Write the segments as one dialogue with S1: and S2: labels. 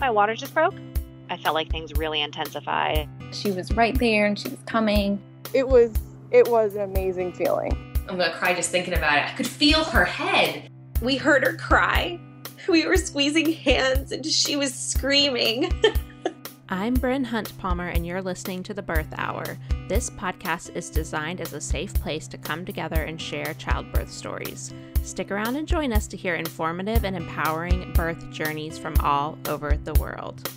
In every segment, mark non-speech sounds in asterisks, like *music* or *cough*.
S1: my water just broke. I felt like things really intensified.
S2: She was right there and she was coming.
S3: It was it was an amazing feeling.
S4: I'm gonna cry just thinking about it. I could feel her head.
S5: We heard her cry. We were squeezing hands and she was screaming. *laughs*
S6: I'm Bryn Huntpalmer, and you're listening to The Birth Hour. This podcast is designed as a safe place to come together and share childbirth stories. Stick around and join us to hear informative and empowering birth journeys from all over the world.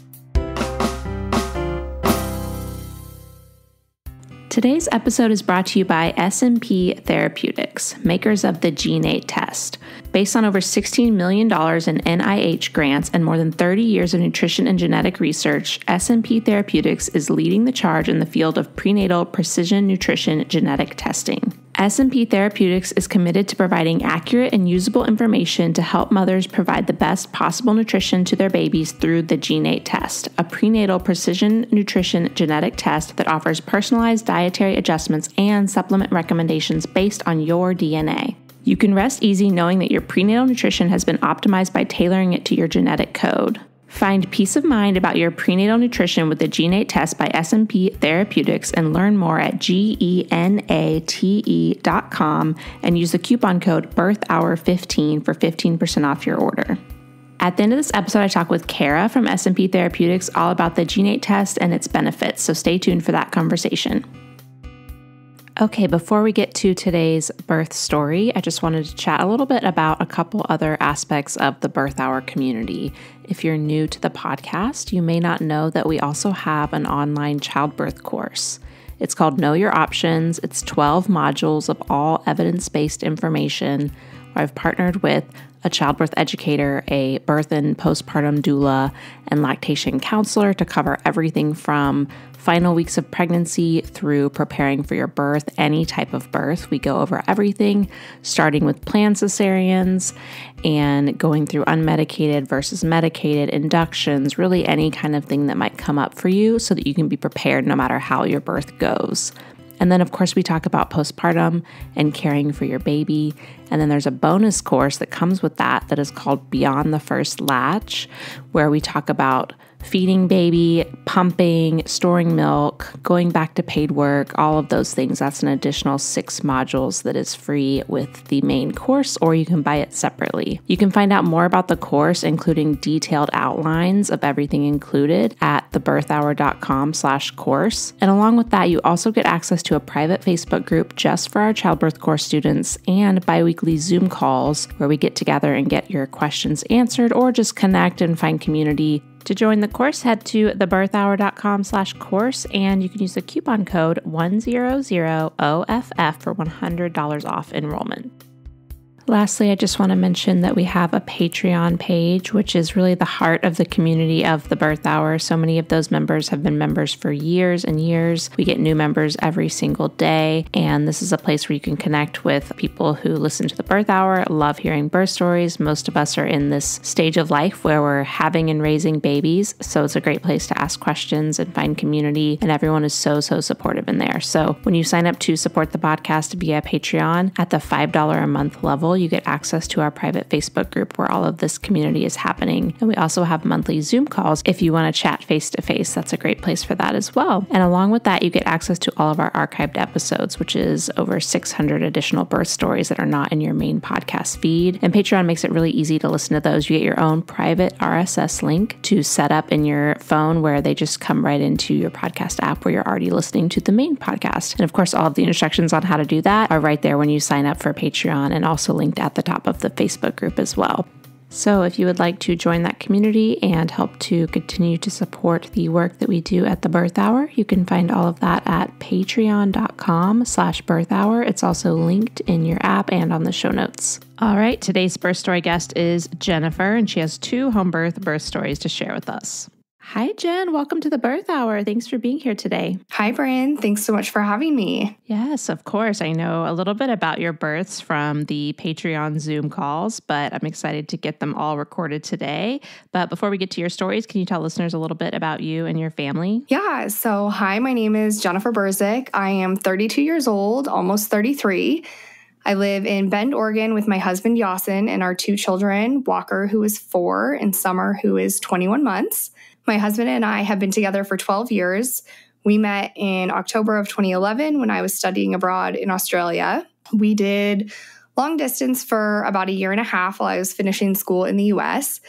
S6: Today's episode is brought to you by SNP Therapeutics, makers of the Genate test. Based on over $16 million in NIH grants and more than 30 years of nutrition and genetic research, SNP Therapeutics is leading the charge in the field of prenatal precision nutrition genetic testing. SNP Therapeutics is committed to providing accurate and usable information to help mothers provide the best possible nutrition to their babies through the Genate test, a prenatal precision nutrition genetic test that offers personalized dietary adjustments and supplement recommendations based on your DNA. You can rest easy knowing that your prenatal nutrition has been optimized by tailoring it to your genetic code. Find peace of mind about your prenatal nutrition with the Genate test by SNP Therapeutics and learn more at genate.com and use the coupon code BIRTHHOUR15 for 15% off your order. At the end of this episode, I talk with Kara from SNP Therapeutics all about the Genate test and its benefits, so stay tuned for that conversation. Okay, before we get to today's birth story, I just wanted to chat a little bit about a couple other aspects of the Birth Hour community. If you're new to the podcast, you may not know that we also have an online childbirth course. It's called Know Your Options. It's 12 modules of all evidence based information. I've partnered with a childbirth educator, a birth and postpartum doula, and lactation counselor to cover everything from final weeks of pregnancy through preparing for your birth, any type of birth. We go over everything, starting with planned cesareans and going through unmedicated versus medicated inductions, really any kind of thing that might come up for you so that you can be prepared no matter how your birth goes. And then, of course, we talk about postpartum and caring for your baby. And then there's a bonus course that comes with that that is called Beyond the First Latch, where we talk about feeding baby, pumping, storing milk, going back to paid work, all of those things. That's an additional six modules that is free with the main course, or you can buy it separately. You can find out more about the course, including detailed outlines of everything included at thebirthhour.com slash course. And along with that, you also get access to a private Facebook group just for our childbirth course students and biweekly Zoom calls where we get together and get your questions answered or just connect and find community to join the course, head to thebirthhour.com slash course and you can use the coupon code 100OFF for $100 off enrollment. Lastly, I just want to mention that we have a Patreon page, which is really the heart of the community of the Birth Hour. So many of those members have been members for years and years. We get new members every single day, and this is a place where you can connect with people who listen to the Birth Hour, love hearing birth stories. Most of us are in this stage of life where we're having and raising babies, so it's a great place to ask questions and find community, and everyone is so, so supportive in there. So when you sign up to support the podcast via Patreon at the $5 a month level, you get access to our private Facebook group where all of this community is happening. And we also have monthly Zoom calls if you want to chat face to face. That's a great place for that as well. And along with that, you get access to all of our archived episodes, which is over 600 additional birth stories that are not in your main podcast feed. And Patreon makes it really easy to listen to those. You get your own private RSS link to set up in your phone where they just come right into your podcast app where you're already listening to the main podcast. And of course, all of the instructions on how to do that are right there when you sign up for Patreon and also linked at the top of the Facebook group as well. So, if you would like to join that community and help to continue to support the work that we do at the Birth Hour, you can find all of that at patreon.com slash birth hour. It's also linked in your app and on the show notes. All right, today's birth story guest is Jennifer, and she has two home birth birth stories to share with us. Hi, Jen. Welcome to the Birth Hour. Thanks for being here today.
S7: Hi, Bryn. Thanks so much for having me.
S6: Yes, of course. I know a little bit about your births from the Patreon Zoom calls, but I'm excited to get them all recorded today. But before we get to your stories, can you tell listeners a little bit about you and your family?
S7: Yeah. So, hi, my name is Jennifer Burzik. I am 32 years old, almost 33. I live in Bend, Oregon with my husband Yasin and our two children, Walker, who is four, and Summer, who is 21 months. My husband and I have been together for 12 years. We met in October of 2011 when I was studying abroad in Australia. We did long distance for about a year and a half while I was finishing school in the US.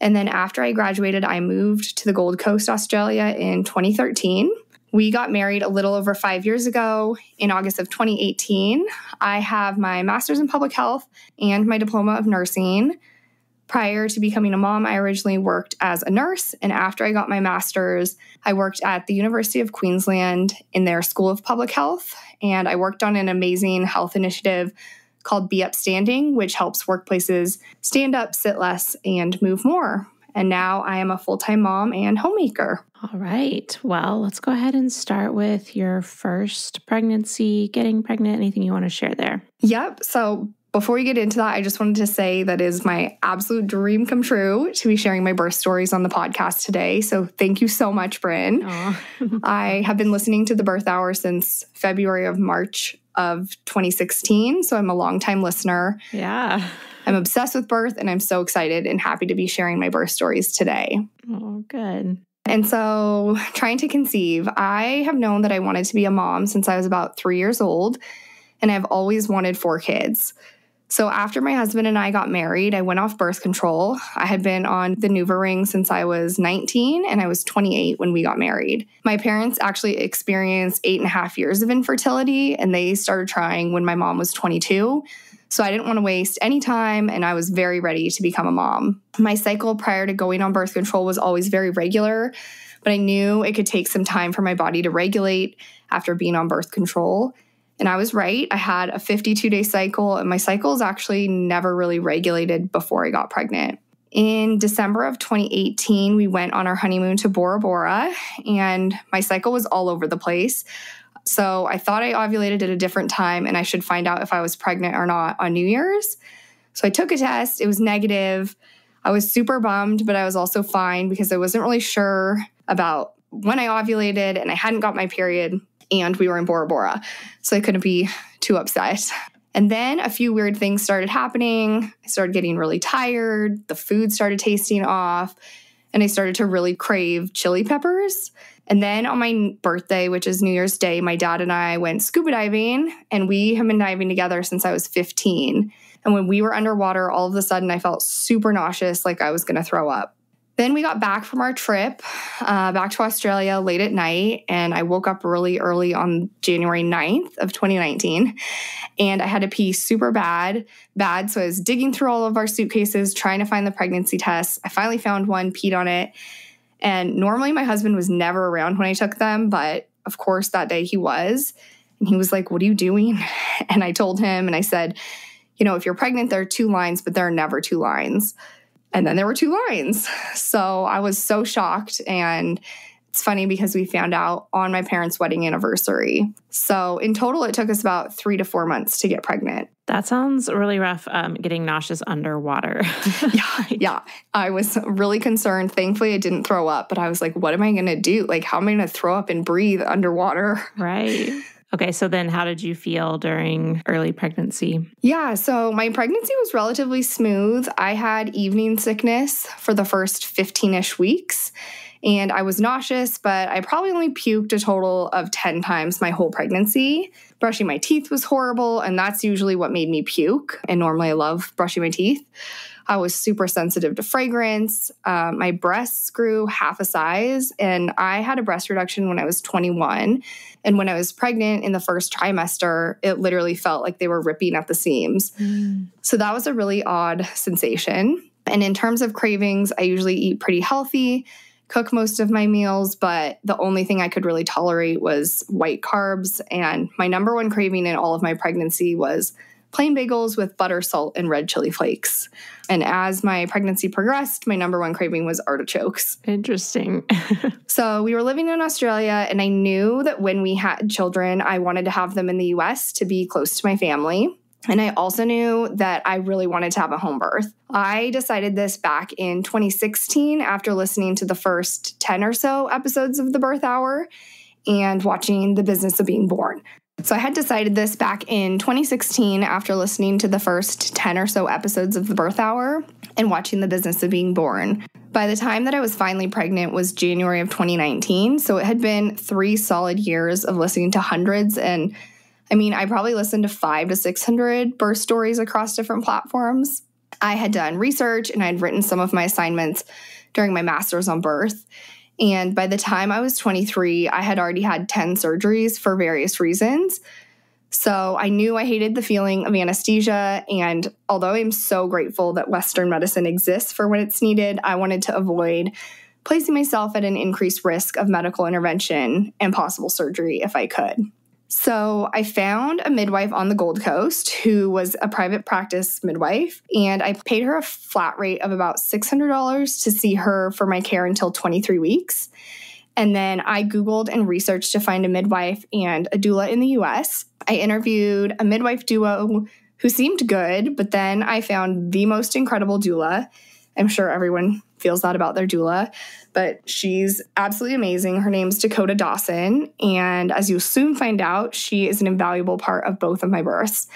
S7: And then after I graduated, I moved to the Gold Coast, Australia in 2013. We got married a little over five years ago in August of 2018. I have my master's in public health and my diploma of nursing. Prior to becoming a mom, I originally worked as a nurse. And after I got my master's, I worked at the University of Queensland in their School of Public Health. And I worked on an amazing health initiative called Be Upstanding, which helps workplaces stand up, sit less, and move more. And now I am a full time mom and homemaker.
S6: All right. Well, let's go ahead and start with your first pregnancy, getting pregnant, anything you want to share there.
S7: Yep. So before we get into that, I just wanted to say that is my absolute dream come true to be sharing my birth stories on the podcast today. So thank you so much, Bryn. *laughs* I have been listening to the birth hour since February of March of 2016. So I'm a longtime listener.
S6: Yeah.
S7: I'm obsessed with birth and I'm so excited and happy to be sharing my birth stories today.
S6: Oh, good.
S7: And so, trying to conceive, I have known that I wanted to be a mom since I was about three years old, and I've always wanted four kids. So, after my husband and I got married, I went off birth control. I had been on the NuvaRing since I was 19, and I was 28 when we got married. My parents actually experienced eight and a half years of infertility, and they started trying when my mom was 22. So I didn't want to waste any time and I was very ready to become a mom. My cycle prior to going on birth control was always very regular, but I knew it could take some time for my body to regulate after being on birth control. And I was right. I had a 52 day cycle, and my cycle cycles actually never really regulated before I got pregnant. In December of 2018, we went on our honeymoon to Bora Bora, and my cycle was all over the place. So I thought I ovulated at a different time and I should find out if I was pregnant or not on New Year's. So I took a test, it was negative. I was super bummed, but I was also fine because I wasn't really sure about when I ovulated and I hadn't got my period and we were in Bora Bora. So I couldn't be too upset. And then a few weird things started happening. I started getting really tired. The food started tasting off. And I started to really crave chili peppers. And then on my birthday, which is New Year's Day, my dad and I went scuba diving, and we have been diving together since I was 15. And when we were underwater, all of a sudden I felt super nauseous, like I was gonna throw up. Then we got back from our trip uh, back to Australia late at night, and I woke up really early on January 9th of 2019, and I had to pee super bad, bad. So I was digging through all of our suitcases trying to find the pregnancy test. I finally found one, peed on it, and normally my husband was never around when I took them, but of course that day he was. And he was like, What are you doing? *laughs* And I told him, and I said, You know, if you're pregnant, there are two lines, but there are never two lines. And then there were two lines. So I was so shocked. And it's funny because we found out on my parents' wedding anniversary. So in total, it took us about three to four months to get pregnant.
S6: That sounds really rough, um, getting nauseous underwater. *laughs*
S7: yeah, yeah. I was really concerned. Thankfully, I didn't throw up, but I was like, what am I going to do? Like, how am I going to throw up and breathe underwater?
S6: Right. *laughs* Okay, so then how did you feel during early pregnancy?
S7: Yeah, so my pregnancy was relatively smooth. I had evening sickness for the first 15 ish weeks and I was nauseous, but I probably only puked a total of 10 times my whole pregnancy. Brushing my teeth was horrible, and that's usually what made me puke. And normally I love brushing my teeth. I was super sensitive to fragrance. Uh, my breasts grew half a size, and I had a breast reduction when I was 21. And when I was pregnant in the first trimester, it literally felt like they were ripping at the seams. Mm. So that was a really odd sensation. And in terms of cravings, I usually eat pretty healthy cook most of my meals, but the only thing I could really tolerate was white carbs. And my number one craving in all of my pregnancy was plain bagels with butter, salt, and red chili flakes. And as my pregnancy progressed, my number one craving was artichokes.
S6: Interesting. *laughs*
S7: so we were living in Australia, and I knew that when we had children, I wanted to have them in the US to be close to my family. And I also knew that I really wanted to have a home birth. I decided this back in 2016 after listening to the first 10 or so episodes of The Birth Hour and watching The Business of Being Born. So I had decided this back in 2016 after listening to the first 10 or so episodes of The Birth Hour and watching The Business of Being Born. By the time that I was finally pregnant was January of 2019, so it had been 3 solid years of listening to hundreds and I mean, I probably listened to 5 to 600 birth stories across different platforms. I had done research and I had written some of my assignments during my masters on birth. And by the time I was 23, I had already had 10 surgeries for various reasons. So I knew I hated the feeling of anesthesia. And although I'm so grateful that Western medicine exists for when it's needed, I wanted to avoid placing myself at an increased risk of medical intervention and possible surgery if I could. So I found a midwife on the Gold Coast who was a private practice midwife, and I paid her a flat rate of about $600 to see her for my care until 23 weeks. And then I Googled and researched to find a midwife and a doula in the US. I interviewed a midwife duo who seemed good, but then I found the most incredible doula. I'm sure everyone feels that about their doula, but she's absolutely amazing. Her name's Dakota Dawson. And as you'll soon find out, she is an invaluable part of both of my births.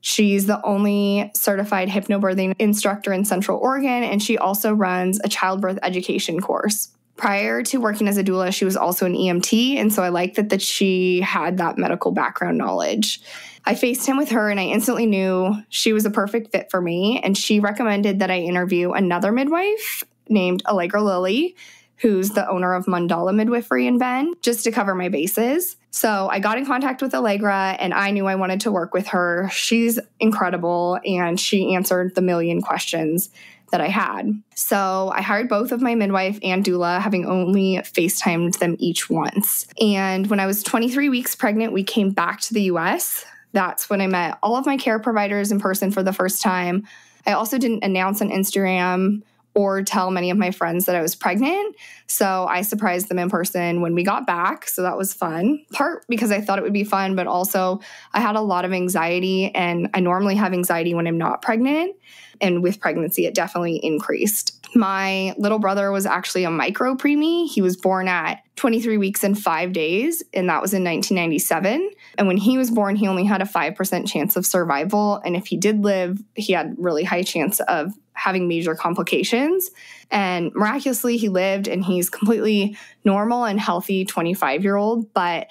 S7: She's the only certified hypnobirthing instructor in Central Oregon, and she also runs a childbirth education course. Prior to working as a doula, she was also an EMT, and so I like that that she had that medical background knowledge. I FaceTime with her and I instantly knew she was a perfect fit for me. And she recommended that I interview another midwife named Allegra Lilly, who's the owner of Mandala Midwifery in Bend, just to cover my bases. So I got in contact with Allegra and I knew I wanted to work with her. She's incredible and she answered the million questions that I had. So I hired both of my midwife and doula, having only FaceTimed them each once. And when I was 23 weeks pregnant, we came back to the US. That's when I met all of my care providers in person for the first time. I also didn't announce on Instagram or tell many of my friends that I was pregnant. So I surprised them in person when we got back. So that was fun. Part because I thought it would be fun, but also I had a lot of anxiety and I normally have anxiety when I'm not pregnant. And with pregnancy, it definitely increased. My little brother was actually a micro preemie. He was born at 23 weeks and five days, and that was in 1997. And when he was born, he only had a 5% chance of survival. And if he did live, he had really high chance of having major complications. And miraculously, he lived and he's completely normal and healthy 25 year old. But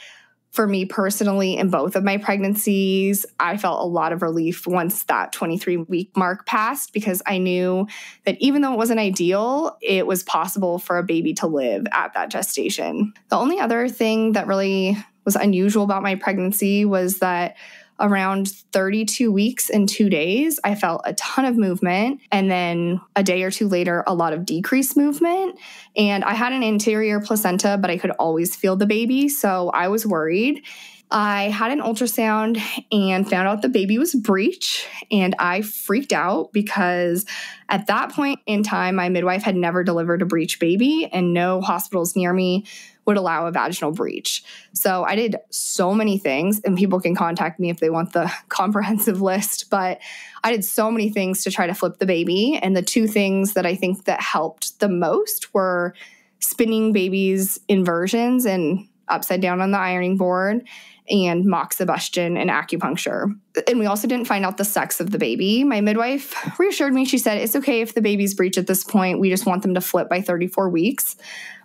S7: for me personally, in both of my pregnancies, I felt a lot of relief once that 23 week mark passed because I knew that even though it wasn't ideal, it was possible for a baby to live at that gestation. The only other thing that really was unusual about my pregnancy was that around 32 weeks and two days, I felt a ton of movement. And then a day or two later, a lot of decreased movement. And I had an anterior placenta, but I could always feel the baby. So I was worried. I had an ultrasound and found out the baby was breech, and I freaked out because at that point in time, my midwife had never delivered a breech baby, and no hospitals near me would allow a vaginal breech. So I did so many things, and people can contact me if they want the *laughs* comprehensive list. But I did so many things to try to flip the baby. And the two things that I think that helped the most were spinning babies inversions and upside down on the ironing board and moxibustion and acupuncture. And we also didn't find out the sex of the baby. My midwife reassured me. She said, It's okay if the baby's breech at this point. We just want them to flip by 34 weeks.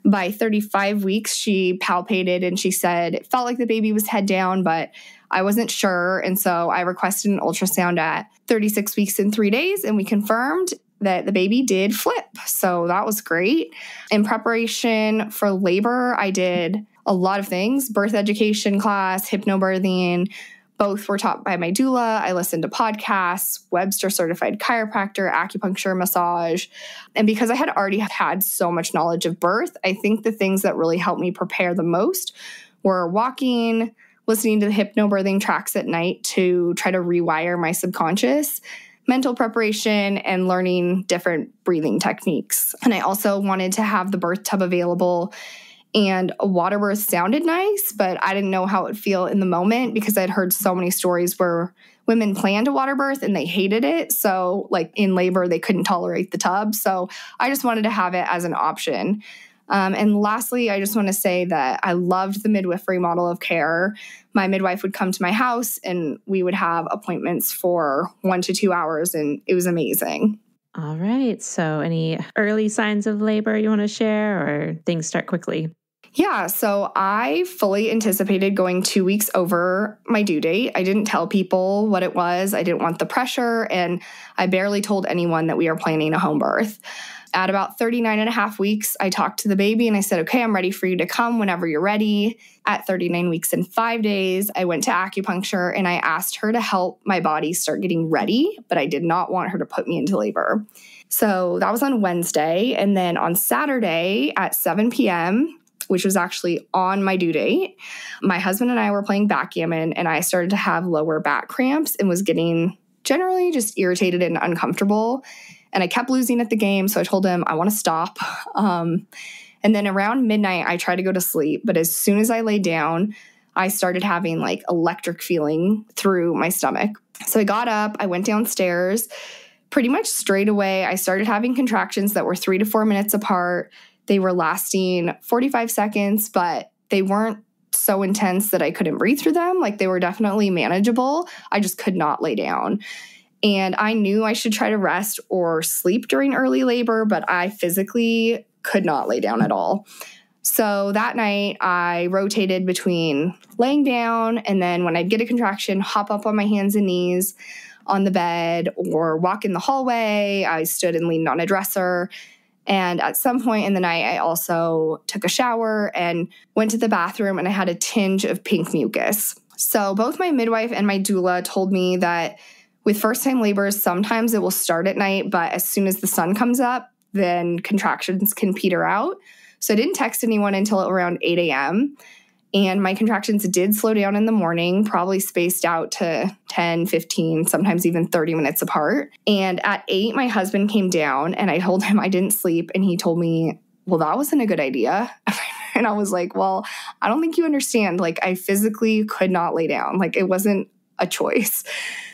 S7: By 35 weeks, she palpated and she said it felt like the baby was head down, but I wasn't sure. And so I requested an ultrasound at 36 weeks and three days, and we confirmed that the baby did flip. So that was great. In preparation for labor, I did a lot of things birth education class, hypnobirthing. Both were taught by my doula. I listened to podcasts, Webster certified chiropractor, acupuncture, massage. And because I had already had so much knowledge of birth, I think the things that really helped me prepare the most were walking, listening to the hypnobirthing tracks at night to try to rewire my subconscious, mental preparation, and learning different breathing techniques. And I also wanted to have the birth tub available and water birth sounded nice, but I didn't know how it would feel in the moment because I'd heard so many stories where women planned a water birth and they hated it. So, like in labor, they couldn't tolerate the tub. So, I just wanted to have it as an option. Um, and lastly, I just want to say that I loved the midwifery model of care. My midwife would come to my house and we would have appointments for one to two hours, and it was amazing.
S6: All right. So, any early signs of labor you want to share, or things start quickly?
S7: Yeah, so I fully anticipated going two weeks over my due date. I didn't tell people what it was, I didn't want the pressure, and I barely told anyone that we are planning a home birth. At about 39 and a half weeks, I talked to the baby and I said, Okay, I'm ready for you to come whenever you're ready. At 39 weeks and five days, I went to acupuncture and I asked her to help my body start getting ready, but I did not want her to put me into labor. So that was on Wednesday. And then on Saturday at 7 p.m., which was actually on my due date, my husband and I were playing backgammon and I started to have lower back cramps and was getting generally just irritated and uncomfortable. And I kept losing at the game. So I told him, I want to stop. *laughs* Um, and then around midnight, I tried to go to sleep. But as soon as I lay down, I started having like electric feeling through my stomach. So I got up, I went downstairs. Pretty much straight away, I started having contractions that were three to four minutes apart. They were lasting 45 seconds, but they weren't so intense that I couldn't breathe through them. Like they were definitely manageable. I just could not lay down. And I knew I should try to rest or sleep during early labor, but I physically could not lay down at all. So that night, I rotated between laying down and then when I'd get a contraction, hop up on my hands and knees on the bed or walk in the hallway. I stood and leaned on a dresser. And at some point in the night, I also took a shower and went to the bathroom and I had a tinge of pink mucus. So both my midwife and my doula told me that with first time labors, sometimes it will start at night, but as soon as the sun comes up, then contractions can peter out. So I didn't text anyone until around 8 a.m. And my contractions did slow down in the morning, probably spaced out to 10, 15, sometimes even 30 minutes apart. And at eight, my husband came down and I told him I didn't sleep. And he told me, Well, that wasn't a good idea. *laughs* and I was like, Well, I don't think you understand. Like, I physically could not lay down. Like, it wasn't a choice.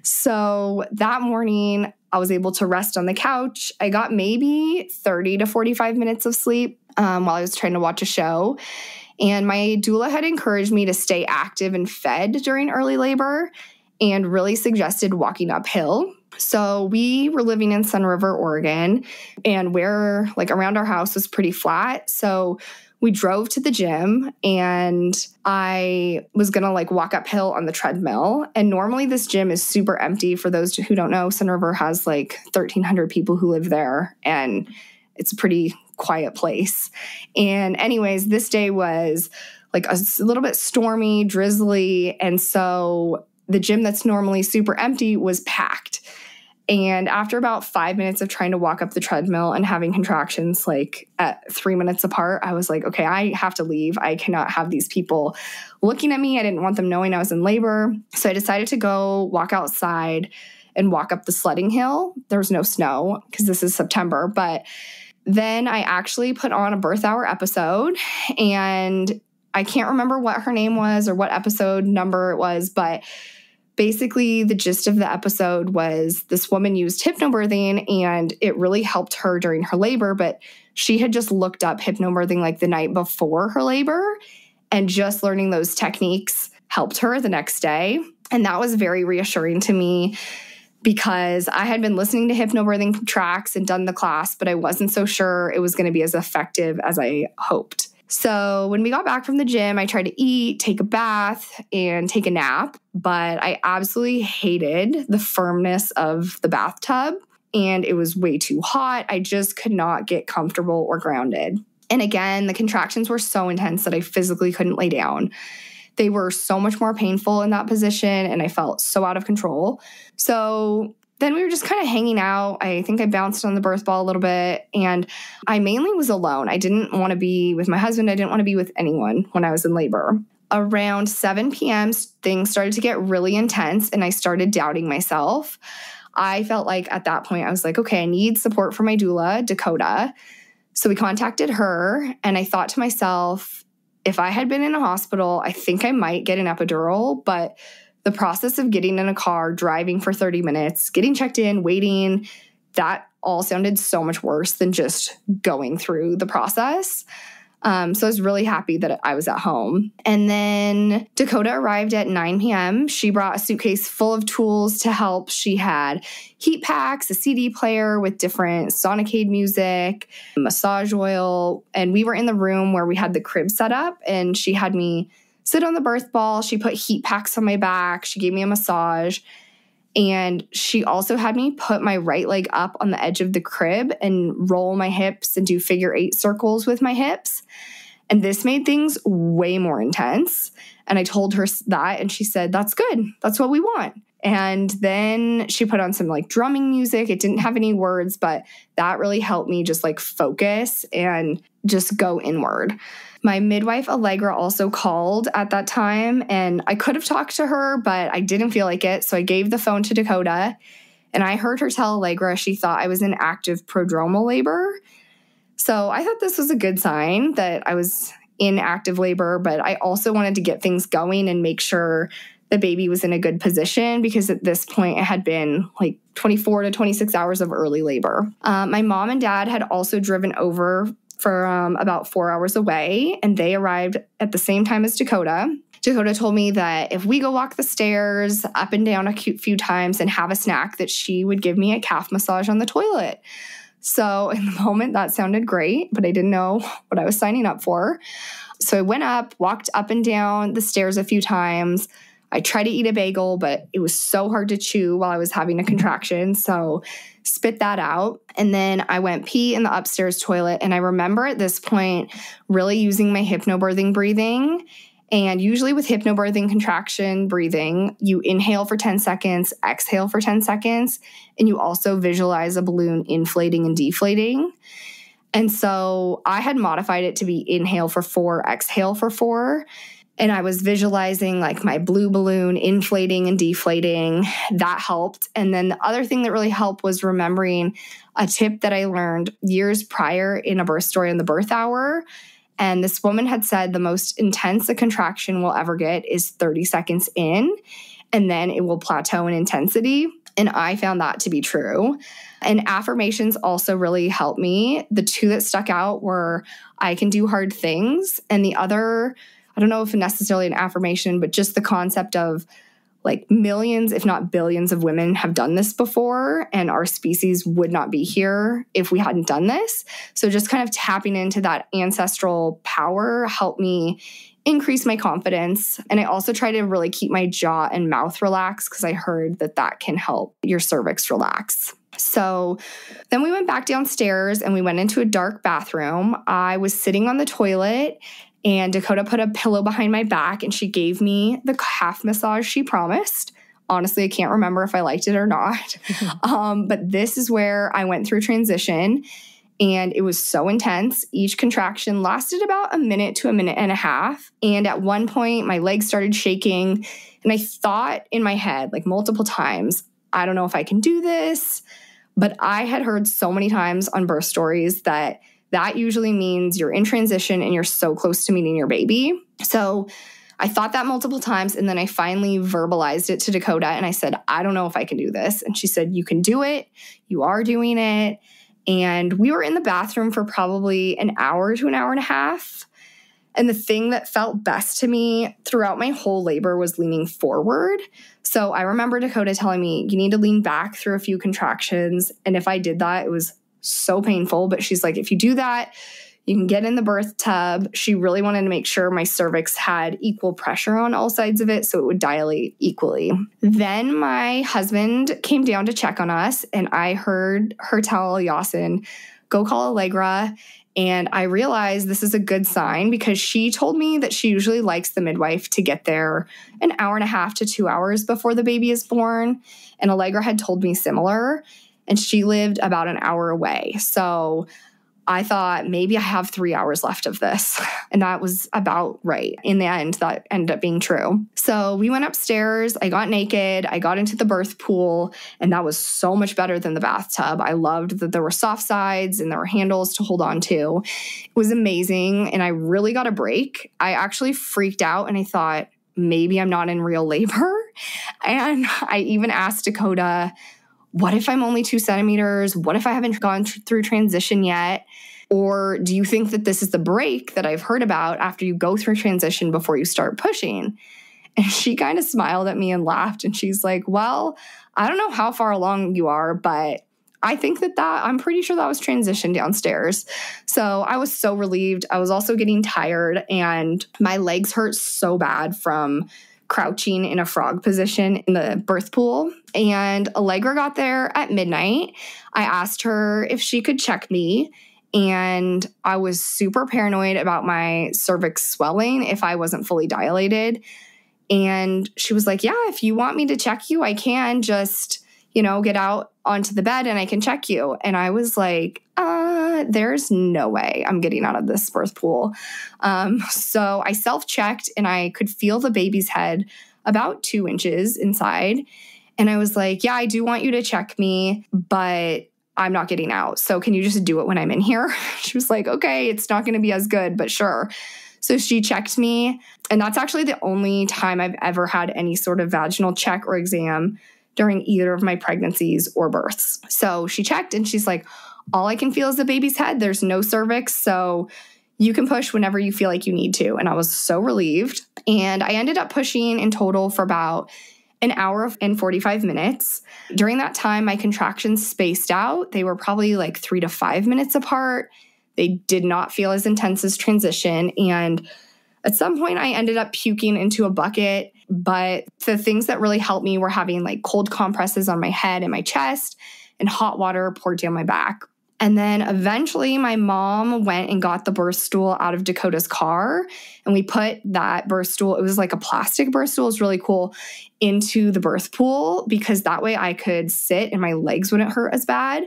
S7: So that morning, I was able to rest on the couch. I got maybe 30 to 45 minutes of sleep um, while I was trying to watch a show. And my doula had encouraged me to stay active and fed during early labor and really suggested walking uphill. So we were living in Sunriver, Oregon, and where like around our house was pretty flat. So we drove to the gym and I was gonna like walk uphill on the treadmill. And normally this gym is super empty. For those who don't know, Sunriver has like 1,300 people who live there, and it's a pretty quiet place. And, anyways, this day was like a little bit stormy, drizzly. And so the gym that's normally super empty was packed. And after about five minutes of trying to walk up the treadmill and having contractions like at three minutes apart, I was like, okay, I have to leave. I cannot have these people looking at me. I didn't want them knowing I was in labor. So I decided to go walk outside and walk up the sledding hill. There was no snow because this is September, but then I actually put on a birth hour episode and I can't remember what her name was or what episode number it was, but basically the gist of the episode was this woman used hypnobirthing and it really helped her during her labor, but she had just looked up hypnobirthing like the night before her labor and just learning those techniques helped her the next day. And that was very reassuring to me because I had been listening to hypnobirthing tracks and done the class, but I wasn't so sure it was going to be as effective as I hoped. So when we got back from the gym, I tried to eat, take a bath, and take a nap, but I absolutely hated the firmness of the bathtub and it was way too hot. I just could not get comfortable or grounded. And again, the contractions were so intense that I physically couldn't lay down. They were so much more painful in that position, and I felt so out of control. So then we were just kind of hanging out. I think I bounced on the birth ball a little bit, and I mainly was alone. I didn't want to be with my husband, I didn't want to be with anyone when I was in labor. Around 7 p.m., things started to get really intense, and I started doubting myself. I felt like at that point, I was like, okay, I need support from my doula, Dakota. So we contacted her, and I thought to myself, if I had been in a hospital, I think I might get an epidural, but the process of getting in a car, driving for 30 minutes, getting checked in, waiting, that all sounded so much worse than just going through the process. Um, so I was really happy that I was at home. And then Dakota arrived at 9 p.m. She brought a suitcase full of tools to help. She had heat packs, a CD player with different Sonicade music, massage oil. And we were in the room where we had the crib set up, and she had me sit on the birth ball. She put heat packs on my back. She gave me a massage. And she also had me put my right leg up on the edge of the crib and roll my hips and do figure eight circles with my hips. And this made things way more intense. And I told her that, and she said, That's good. That's what we want. And then she put on some like drumming music. It didn't have any words, but that really helped me just like focus and just go inward. My midwife, Allegra, also called at that time, and I could have talked to her, but I didn't feel like it. So I gave the phone to Dakota, and I heard her tell Allegra she thought I was in active prodromal labor. So I thought this was a good sign that I was in active labor, but I also wanted to get things going and make sure the baby was in a good position because at this point it had been like 24 to 26 hours of early labor. Um, my mom and dad had also driven over for um, about four hours away, and they arrived at the same time as Dakota. Dakota told me that if we go walk the stairs up and down a few times and have a snack, that she would give me a calf massage on the toilet. So, *laughs* in the moment, that sounded great, but I didn't know *laughs* what I was signing up for. So, I went up, walked up and down the stairs a few times. I tried to eat a bagel, but it was so hard to chew while I was having a contraction. So, spit that out. And then I went pee in the upstairs toilet. And I remember at this point really using my hypnobirthing breathing. And usually with hypnobirthing contraction breathing, you inhale for 10 seconds, exhale for 10 seconds, and you also visualize a balloon inflating and deflating. And so I had modified it to be inhale for four, exhale for four and I was visualizing like my blue balloon inflating and deflating. That helped. And then the other thing that really helped was remembering a tip that I learned years prior in a birth story in the birth hour. And this woman had said the most intense a contraction will ever get is 30 seconds in, and then it will plateau in intensity. And I found that to be true. And affirmations also really helped me. The two that stuck out were I can do hard things, and the other I don't know if necessarily an affirmation, but just the concept of like millions, if not billions, of women have done this before, and our species would not be here if we hadn't done this. So, just kind of tapping into that ancestral power helped me increase my confidence. And I also try to really keep my jaw and mouth relaxed because I heard that that can help your cervix relax. So then we went back downstairs and we went into a dark bathroom. I was sitting on the toilet and Dakota put a pillow behind my back and she gave me the calf massage she promised. Honestly, I can't remember if I liked it or not. *laughs* um, but this is where I went through transition and it was so intense. Each contraction lasted about a minute to a minute and a half. And at one point, my legs started shaking. And I thought in my head, like multiple times, I don't know if I can do this. But I had heard so many times on birth stories that that usually means you're in transition and you're so close to meeting your baby. So I thought that multiple times and then I finally verbalized it to Dakota and I said, I don't know if I can do this. And she said, You can do it. You are doing it. And we were in the bathroom for probably an hour to an hour and a half. And the thing that felt best to me throughout my whole labor was leaning forward. So I remember Dakota telling me, you need to lean back through a few contractions. And if I did that, it was so painful. But she's like, if you do that, you can get in the birth tub. She really wanted to make sure my cervix had equal pressure on all sides of it so it would dilate equally. Then my husband came down to check on us, and I heard her tell Yasin, go call Allegra. And I realized this is a good sign because she told me that she usually likes the midwife to get there an hour and a half to two hours before the baby is born. And Allegra had told me similar and she lived about an hour away. So I thought maybe I have three hours left of this. *laughs* And that was about right. In the end, that ended up being true. So we went upstairs. I got naked. I got into the birth pool, and that was so much better than the bathtub. I loved that there were soft sides and there were handles to hold on to. It was amazing. And I really got a break. I actually freaked out and I thought, maybe I'm not in real labor. *laughs* And I even asked Dakota, what if I'm only two centimeters? What if I haven't gone through transition yet? Or do you think that this is the break that I've heard about after you go through transition before you start pushing? And she kind of smiled at me and laughed. And she's like, Well, I don't know how far along you are, but I think that that I'm pretty sure that was transition downstairs. So I was so relieved. I was also getting tired and my legs hurt so bad from crouching in a frog position in the birth pool. And Allegra got there at midnight. I asked her if she could check me. And I was super paranoid about my cervix swelling if I wasn't fully dilated. And she was like, Yeah, if you want me to check you, I can just, you know, get out onto the bed and I can check you. And I was like, uh, there's no way I'm getting out of this birth pool. Um, so I self checked and I could feel the baby's head about two inches inside. And I was like, Yeah, I do want you to check me, but I'm not getting out. So can you just do it when I'm in here? *laughs* She was like, Okay, it's not going to be as good, but sure. So she checked me. And that's actually the only time I've ever had any sort of vaginal check or exam during either of my pregnancies or births. So she checked and she's like, All I can feel is the baby's head. There's no cervix. So you can push whenever you feel like you need to. And I was so relieved. And I ended up pushing in total for about an hour and 45 minutes. During that time, my contractions spaced out. They were probably like three to five minutes apart. They did not feel as intense as transition. And at some point, I ended up puking into a bucket. But the things that really helped me were having like cold compresses on my head and my chest and hot water poured down my back. And then eventually, my mom went and got the birth stool out of Dakota's car. And we put that birth stool, it was like a plastic birth stool, it was really cool, into the birth pool because that way I could sit and my legs wouldn't hurt as bad.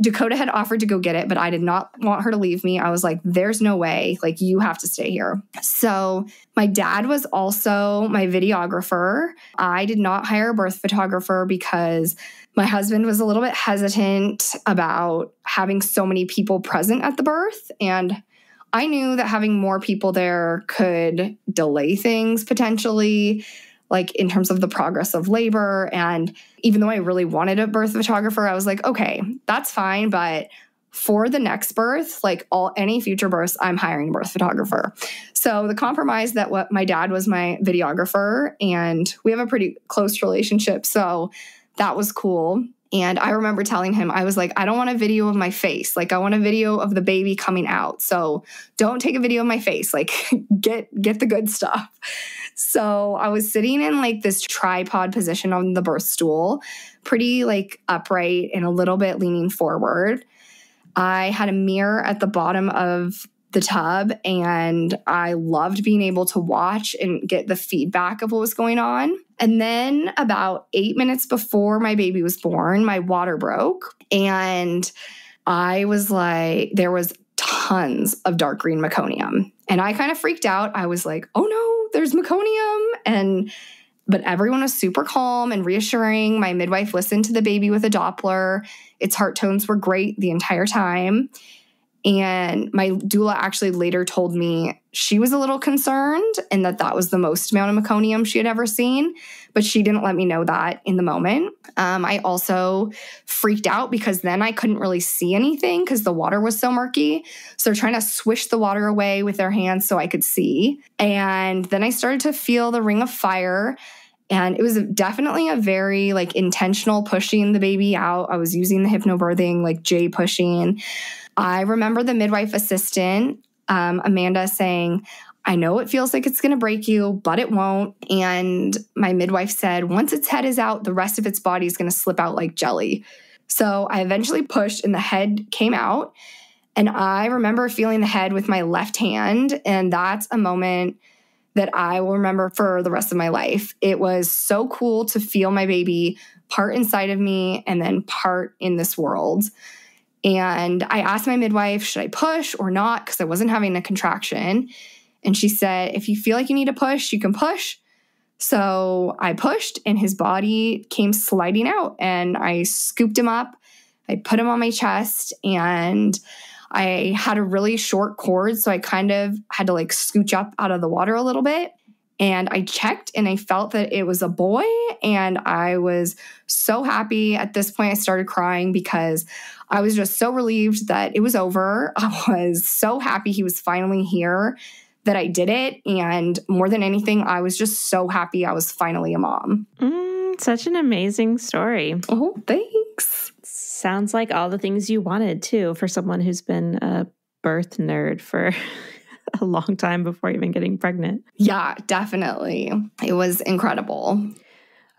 S7: Dakota had offered to go get it, but I did not want her to leave me. I was like, there's no way. Like, you have to stay here. So, my dad was also my videographer. I did not hire a birth photographer because my husband was a little bit hesitant about having so many people present at the birth. And I knew that having more people there could delay things potentially like in terms of the progress of labor. And even though I really wanted a birth photographer, I was like, okay, that's fine. But for the next birth, like all any future births, I'm hiring a birth photographer. So the compromise that what my dad was my videographer and we have a pretty close relationship. So that was cool. And I remember telling him, I was like, I don't want a video of my face. Like I want a video of the baby coming out. So don't take a video of my face. Like *laughs* get get the good stuff. So I was sitting in like this tripod position on the birth stool, pretty like upright and a little bit leaning forward. I had a mirror at the bottom of the tub and I loved being able to watch and get the feedback of what was going on. And then about eight minutes before my baby was born, my water broke. And I was like, there was tons of dark green meconium. And I kind of freaked out. I was like, oh no, there's meconium. And but everyone was super calm and reassuring. My midwife listened to the baby with a Doppler. Its heart tones were great the entire time. And my doula actually later told me she was a little concerned and that that was the most amount of meconium she had ever seen, but she didn't let me know that in the moment. Um, I also freaked out because then I couldn't really see anything because the water was so murky. So they're trying to swish the water away with their hands so I could see. And then I started to feel the ring of fire and it was definitely a very like intentional pushing the baby out i was using the hypnobirthing like j pushing I remember the midwife assistant, um, Amanda, saying, I know it feels like it's going to break you, but it won't. And my midwife said, once its head is out, the rest of its body is going to slip out like jelly. So I eventually pushed and the head came out. And I remember feeling the head with my left hand. And that's a moment that I will remember for the rest of my life. It was so cool to feel my baby part inside of me and then part in this world. And I asked my midwife, should I push or not? Because I wasn't having a contraction. And she said, if you feel like you need to push, you can push. So I pushed and his body came sliding out and I scooped him up. I put him on my chest and I had a really short cord. So I kind of had to like scooch up out of the water a little bit. And I checked and I felt that it was a boy. And I was so happy. At this point, I started crying because I was just so relieved that it was over. *laughs* I was so happy he was finally here that I did it. And more than anything, I was just so happy I was finally a mom.
S6: Mm, such an amazing story.
S7: Oh, thanks.
S6: Sounds like all the things you wanted too for someone who's been a birth nerd for *laughs* a long time before even getting pregnant.
S7: Yeah, definitely. It was incredible.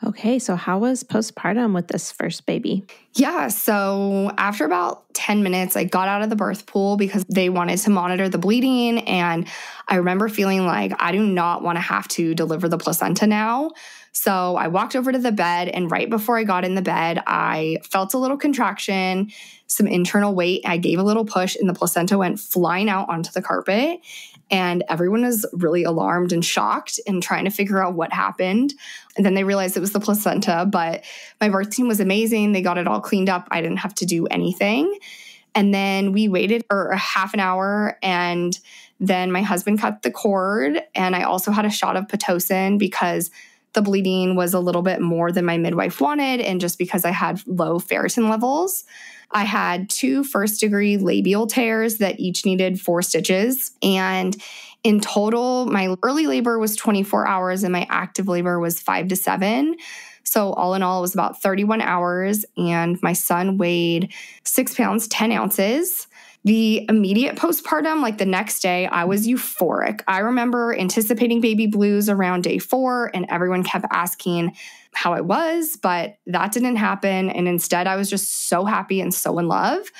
S6: Okay, so how was postpartum with this first baby?
S7: Yeah, so after about 10 minutes, I got out of the birth pool because they wanted to monitor the bleeding. And I remember feeling like I do not want to have to deliver the placenta now. So I walked over to the bed, and right before I got in the bed, I felt a little contraction, some internal weight. I gave a little push, and the placenta went flying out onto the carpet and everyone was really alarmed and shocked and trying to figure out what happened. And then they realized it was the placenta, but my birth team was amazing. They got it all cleaned up. I didn't have to do anything. And then we waited for a half an hour and then my husband cut the cord and I also had a shot of pitocin because the bleeding was a little bit more than my midwife wanted and just because I had low ferritin levels. I had two first degree labial tears that each needed four stitches. And in total, my early labor was 24 hours and my active labor was five to seven. So, all in all, it was about 31 hours. And my son weighed six pounds, 10 ounces. The immediate postpartum, like the next day, I was euphoric. I remember anticipating baby blues around day four, and everyone kept asking, how I was, but that didn't happen. And instead, I was just so happy and so in love.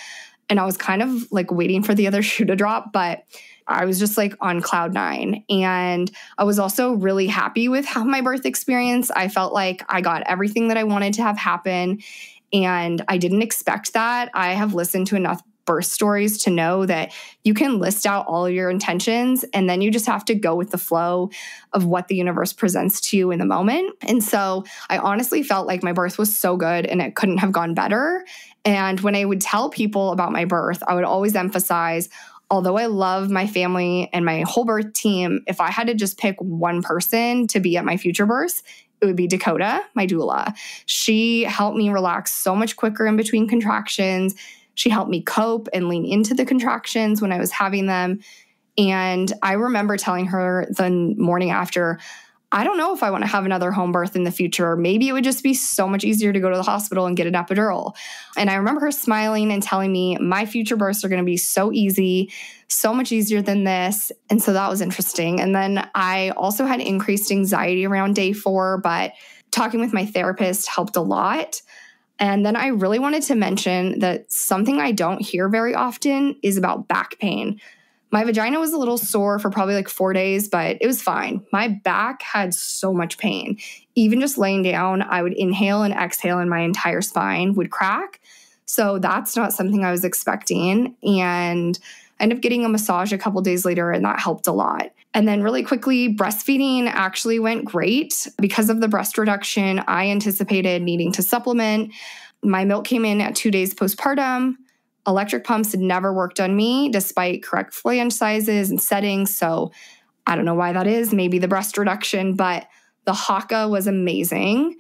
S7: And I was kind of like waiting for the other *laughs* shoe to drop, but I was just like on cloud nine. And I was also really happy with how my birth experience. I felt like I got everything that I wanted to have happen. And I didn't expect that. I have listened to enough birth stories to know that you can list out all your intentions and then you just have to go with the flow of what the universe presents to you in the moment. And so I honestly felt like my birth was so good and it couldn't have gone better. And when I would tell people about my birth, I would always emphasize although I love my family and my whole birth team, if I had to just pick one person to be at my future birth, it would be Dakota, my doula. She helped me relax so much quicker in between contractions. She helped me cope and lean into the contractions when I was having them. And I remember telling her the morning after, I don't know if I want to have another home birth in the future. Maybe it would just be so much easier to go to the hospital and get an epidural. And I remember her smiling and telling me, My future births are going to be so easy, so much easier than this. And so that was interesting. And then I also had increased anxiety around day four, but talking with my therapist helped a lot. And then I really wanted to mention that something I don't hear very often is about back pain. My vagina was a little sore for probably like four days, but it was fine. My back had so much pain. Even just laying down, I would inhale and exhale, and my entire spine would crack. So that's not something I was expecting. And I ended up getting a massage a couple days later, and that helped a lot. And then, really quickly, breastfeeding actually went great. Because of the breast reduction, I anticipated needing to supplement. My milk came in at two days postpartum. Electric pumps had never worked on me despite correct flange sizes and settings. So I don't know why that is, maybe the breast reduction, but the Haakaa was amazing.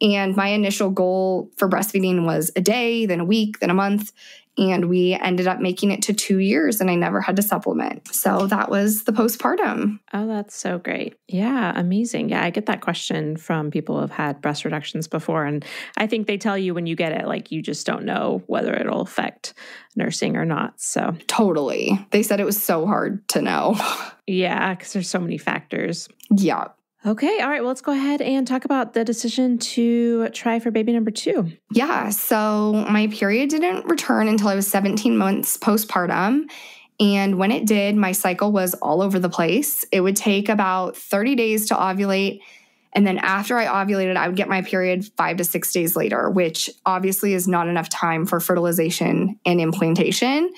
S7: And my initial goal for breastfeeding was a day, then a week, then a month and we ended up making it to two years and I never had to supplement. So that was the postpartum.
S6: Oh, that's so great. Yeah, amazing. Yeah, I get that question from people who have had breast reductions before. And I think they tell you when you get it, like you just don't know whether it'll affect nursing or not. So
S7: totally. They said it was so hard to know. *laughs*
S6: yeah, because there's so many factors.
S7: Yeah.
S6: Okay. All right. Well, let's go ahead and talk about the decision to try for baby number two.
S7: Yeah. So my period didn't return until I was 17 months postpartum. And when it did, my cycle was all over the place. It would take about 30 days to ovulate. And then after I ovulated, I would get my period five to six days later, which obviously is not enough time for fertilization and implantation.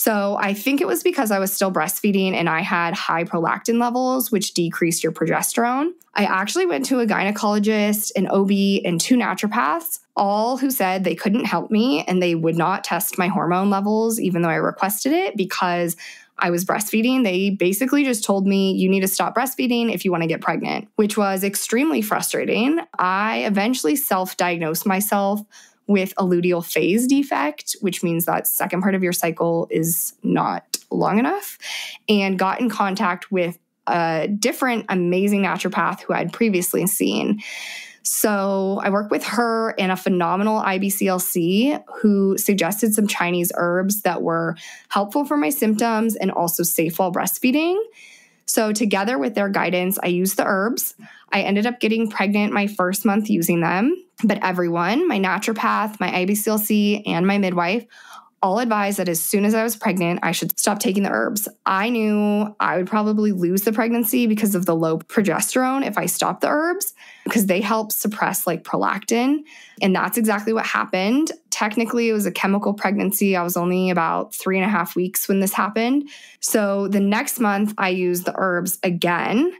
S7: So I think it was because I was still breastfeeding and I had high prolactin levels, which decreased your progesterone. I actually went to a gynecologist, an OB, and two naturopaths, all who said they couldn't help me and they would not test my hormone levels, even though I requested it, because I was breastfeeding, they basically just told me, you need to stop breastfeeding if you want to get pregnant, which was extremely frustrating. I eventually self diagnosed myself with a luteal phase defect, which means that second part of your cycle is not long enough, and got in contact with a different amazing naturopath who I'd previously seen. So I worked with her and a phenomenal IBCLC who suggested some Chinese herbs that were helpful for my symptoms and also safe while breastfeeding. So, together with their guidance, I used the herbs. I ended up getting pregnant my first month using them. But everyone, my naturopath, my IBCLC, and my midwife all advised that as soon as I was pregnant, I should stop taking the herbs. I knew I would probably lose the pregnancy because of the low progesterone if I stopped the herbs, because they help suppress like prolactin. And that's exactly what happened. Technically, it was a chemical pregnancy. I was only about three and a half weeks when this happened. So the next month, I used the herbs again.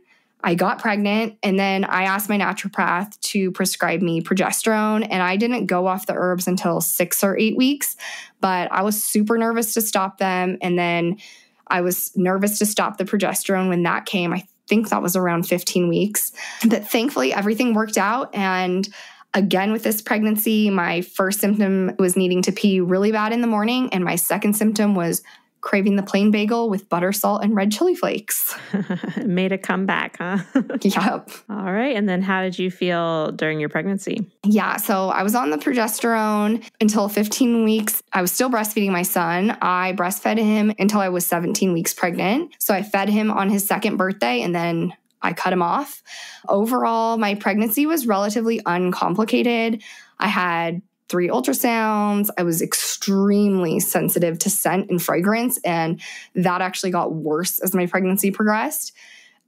S7: I got pregnant and then I asked my naturopath to prescribe me progesterone. And I didn't go off the herbs until six or eight weeks, but I was super nervous to stop them. And then I was nervous to stop the progesterone when that came. I think that was around 15 weeks. But thankfully, everything worked out. And again, with this pregnancy, my first symptom was needing to pee really bad in the morning. And my second symptom was craving the plain bagel with butter, salt, and red chili flakes. *laughs*
S6: Made a comeback, huh? *laughs*
S7: yep.
S6: All right. And then how did you feel during your pregnancy?
S7: Yeah. So I was on the progesterone until 15 weeks. I was still breastfeeding my son. I breastfed him until I was 17 weeks pregnant. So I fed him on his second birthday and then I cut him off. Overall, my pregnancy was relatively uncomplicated. I had three ultrasounds. I was extremely sensitive to scent and fragrance, and that actually got worse as my pregnancy progressed.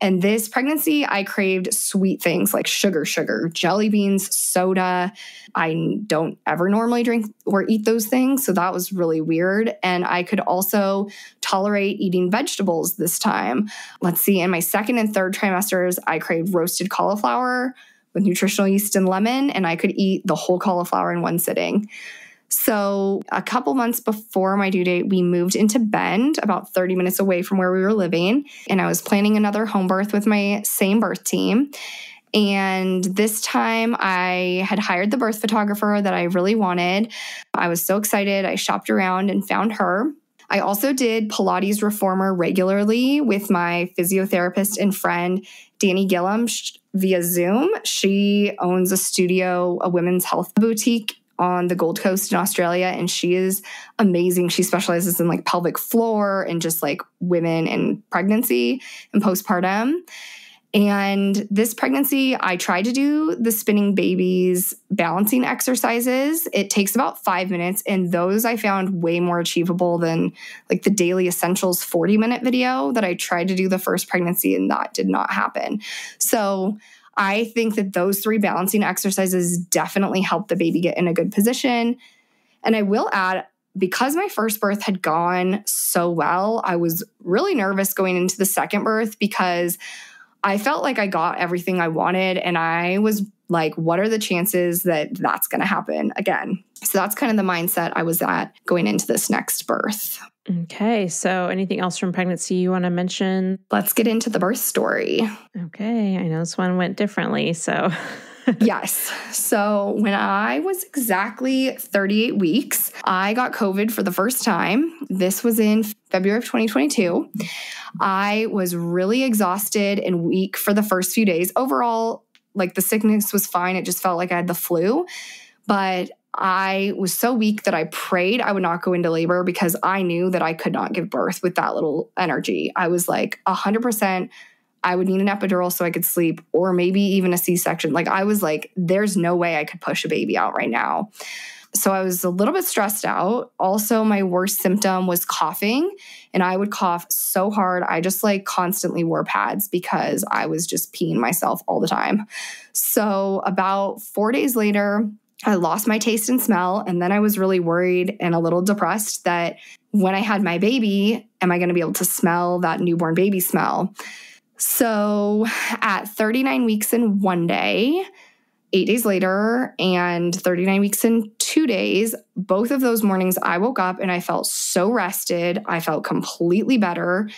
S7: And this pregnancy, I craved sweet things like sugar, sugar, jelly beans, soda. I don't ever normally drink or eat those things. So that was really weird. And I could also tolerate eating vegetables this time. Let's see, in my second and third trimesters, I craved roasted cauliflower, with nutritional yeast and lemon, and I could eat the whole cauliflower in one sitting. So, a couple months before my due date, we moved into Bend, about 30 minutes away from where we were living. And I was planning another home birth with my same birth team. And this time I had hired the birth photographer that I really wanted. I was so excited. I shopped around and found her. I also did Pilates reformer regularly with my physiotherapist and friend, Danny Gillum via Zoom. She owns a studio, a women's health boutique on the Gold Coast in Australia, and she is amazing. She specializes in like pelvic floor and just like women and pregnancy and postpartum. And this pregnancy, I tried to do the spinning babies balancing exercises. It takes about five minutes, and those I found way more achievable than like the daily essentials 40 minute video that I tried to do the first pregnancy, and that did not happen. So I think that those three balancing exercises definitely help the baby get in a good position. And I will add, because my first birth had gone so well, I was really nervous going into the second birth because I felt like I got everything I wanted. And I was like, what are the chances that that's going to happen again? So that's kind of the mindset I was at going into this next birth.
S6: Okay. So, anything else from pregnancy you want to mention?
S7: Let's get into the birth story.
S6: Okay. I know this one went differently. So, *laughs*
S7: yes. So when I was exactly 38 weeks, I got COVID for the first time. This was in February of 2022. I was really exhausted and weak for the first few days. Overall, like the sickness was fine. It just felt like I had the flu. But I was so weak that I prayed I would not go into labor because I knew that I could not give birth with that little energy. I was like 100% I would need an epidural so I could sleep, or maybe even a C section. Like, I was like, there's no way I could push a baby out right now. So I was a little bit stressed out. Also, my worst symptom was coughing, and I would cough so hard. I just like constantly wore pads because I was just peeing myself all the time. So, about four days later, I lost my taste and smell. And then I was really worried and a little depressed that when I had my baby, am I going to be able to smell that newborn baby smell? So at 39 weeks in one day, eight days later, and 39 weeks in two days, both of those mornings, I woke up and I felt so rested. I felt completely better.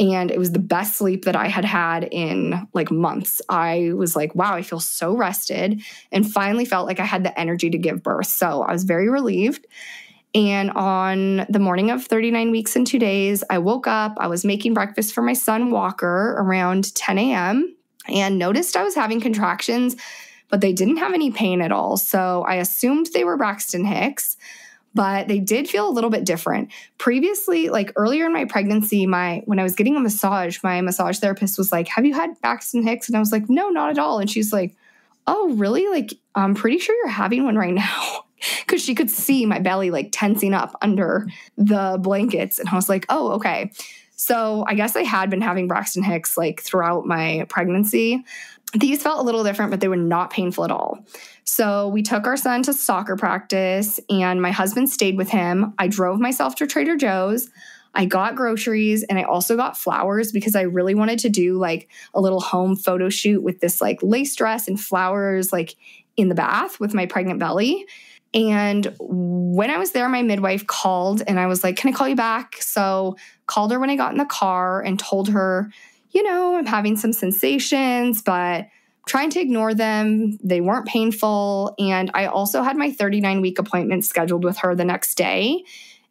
S7: And it was the best sleep that I had had in like months. I was like, wow, I feel so rested and finally felt like I had the energy to give birth. So I was very relieved. And on the morning of 39 weeks and two days, I woke up. I was making breakfast for my son Walker around 10 a.m. and noticed I was having contractions, but they didn't have any pain at all. So I assumed they were Braxton Hicks but they did feel a little bit different. Previously, like earlier in my pregnancy, my when I was getting a massage, my massage therapist was like, "Have you had Braxton Hicks?" And I was like, "No, not at all." And she's like, "Oh, really? Like, I'm pretty sure you're having one right *laughs* now." Because she could see my belly like tensing up under the blankets. And I was like, oh, okay. So I guess I had been having Braxton Hicks like throughout my pregnancy. These felt a little different, but they were not painful at all. So we took our son to soccer practice, and my husband stayed with him. I drove myself to Trader Joe's. I got groceries and I also got flowers because I really wanted to do like a little home photo shoot with this like lace dress and flowers like in the bath with my pregnant belly. And when I was there, my midwife called and I was like, Can I call you back? So called her when I got in the car and told her, you know, I'm having some sensations, but trying to ignore them. They weren't painful. And I also had my 39 week appointment scheduled with her the next day.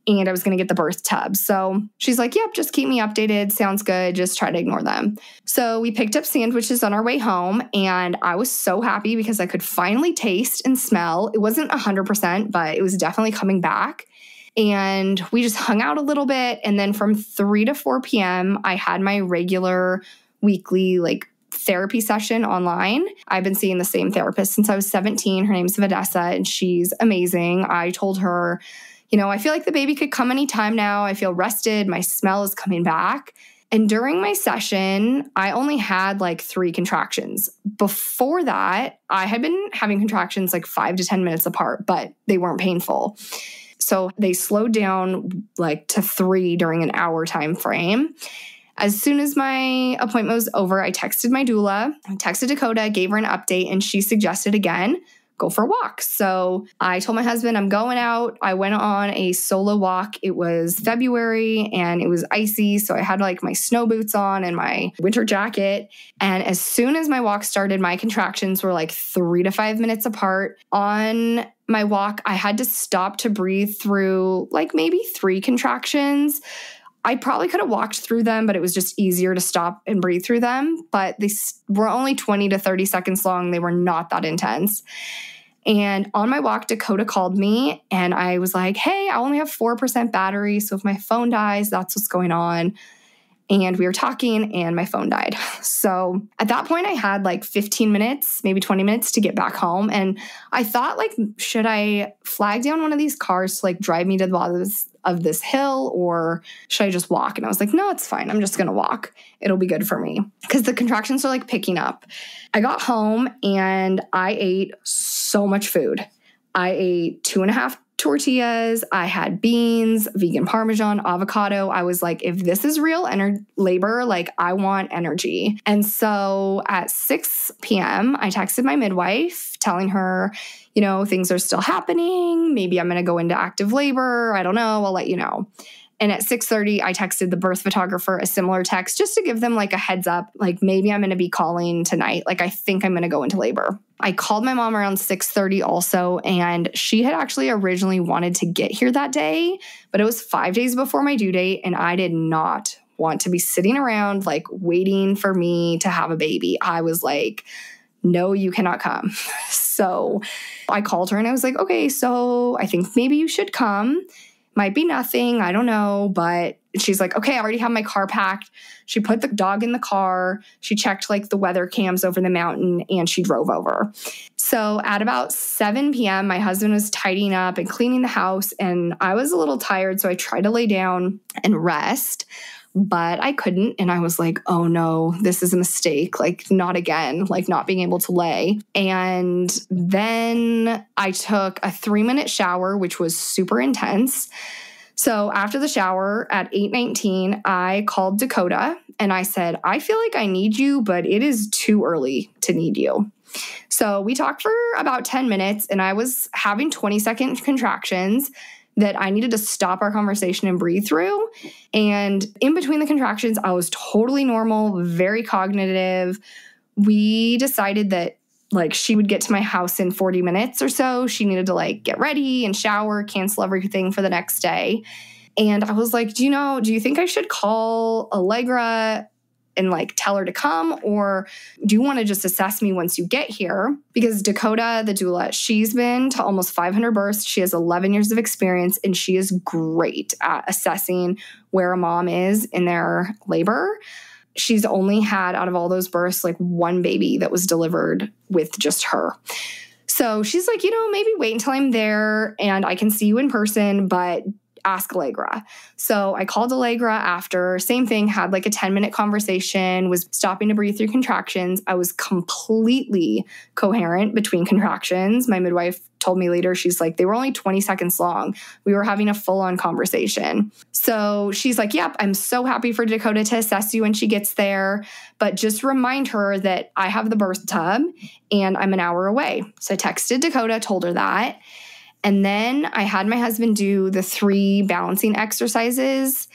S7: And I was going to get the birth tub. So she's like, Yep, just keep me updated. Sounds good. Just try to ignore them. So we picked up sandwiches on our way home. And I was so happy because I could finally taste and smell. It wasn't 100%, but it was definitely coming back. And we just hung out a little bit. And then from 3 to 4 p.m., I had my regular weekly, like, therapy session online. I've been seeing the same therapist since I was 17. Her name's Vanessa, and she's amazing. I told her, you know, I feel like the baby could come anytime now. I feel rested. My smell is coming back. And during my session, I only had like three contractions. Before that, I had been having contractions like five to 10 minutes apart, but they weren't painful. So they slowed down like to three during an hour time frame. As soon as my appointment was over, I texted my doula, I texted Dakota, gave her an update, and she suggested again go for a walk. So I told my husband I'm going out. I went on a solo walk. It was February and it was icy. So I had like my snow boots on and my winter jacket. And as soon as my walk started, my contractions were like three to five minutes apart. On my walk, I had to stop to breathe through like maybe three contractions. I probably could have walked through them, but it was just easier to stop and breathe through them. But they were only 20 to 30 seconds long. They were not that intense. And on my walk, Dakota called me and I was like, hey, I only have 4% battery. So if my phone dies, that's what's going on and we were talking and my phone died. *laughs* So at that point I had like 15 minutes, maybe 20 minutes to get back home and I thought like should I flag down one of these cars to like drive me to the bottom of this hill or should I just walk? And I was like, no, it's fine. I'm just going to walk. It'll be good for me because the contractions are like picking up. I got home and I ate so much food. I ate two and a half tortillas, I had beans, vegan parmesan, avocado. I was like, if this is real ener- labor, like I want energy. And so at 6 p.m., I texted my midwife telling her, you know, things are still happening. Maybe I'm going to go into active labor. I don't know. I'll let you know. And at 6:30 I texted the birth photographer a similar text just to give them like a heads up like maybe I'm going to be calling tonight. Like I think I'm going to go into labor. I called my mom around 6:30 also and she had actually originally wanted to get here that day, but it was 5 days before my due date and I did not want to be sitting around like waiting for me to have a baby. I was like no, you cannot come. *laughs* so I called her and I was like, okay, so I think maybe you should come might be nothing. I don't know. But she's like, okay, I already have my car packed. She put the dog in the car. She checked like the weather cams over the mountain and she drove over. So at about 7 p.m., my husband was tidying up and cleaning the house. And I was a little tired. So I tried to lay down and rest but I couldn't. And I was like, oh no, this is a mistake. Like, not again, like not being able to lay. And then I took a three minute shower, which was super intense. So after the shower at 8:19, I called Dakota and I said, "I feel like I need you, but it is too early to need you." So we talked for about 10 minutes and I was having 20 second contractions that I needed to stop our conversation and breathe through. And in between the contractions, I was totally normal, very cognitive. We decided that like she would get to my house in 40 minutes or so. She needed to like get ready and shower, cancel everything for the next day. And I was like, do you know, do you think I should call Allegra and like tell her to come? Or do you want to just assess me once you get here? Because Dakota, the doula, she's been to almost 500 births. She has 11 years of experience and she is great at assessing where a mom is in their labor she's only had out of all those births like one baby that was delivered with just her. So she's like, you know, maybe wait until I'm there and I can see you in person, but ask Allegra. So I called Allegra after, same thing, had like a 10 minute conversation, was stopping to breathe through contractions. I was completely coherent between contractions. My midwife told me later, she's like, they were only 20 seconds long. We were having a full on conversation. So she's like, yep, I'm so happy for Dakota to assess you when she gets there. But just remind her that I have the birth tub and I'm an hour away. So I texted Dakota, told her that. And then I had my husband do the three balancing exercises.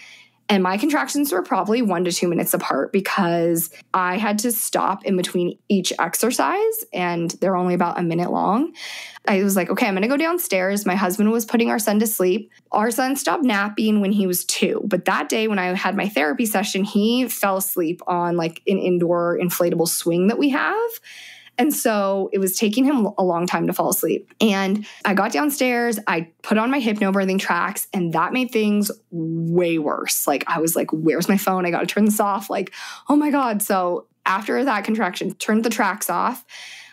S7: And my contractions were probably one to two minutes apart because I had to stop in between each exercise and they're only about a minute long. I was like, okay, I'm gonna go downstairs. My husband was putting our son to sleep. Our son stopped napping when he was two. But that day when I had my therapy session, he fell asleep on like an indoor inflatable swing that we have. And so it was taking him a long time to fall asleep. And I got downstairs, I put on my hypnobirthing tracks, and that made things way worse. Like I was like, where's my phone? I got to turn this off. Like, oh my God. So after that contraction, turned the tracks off.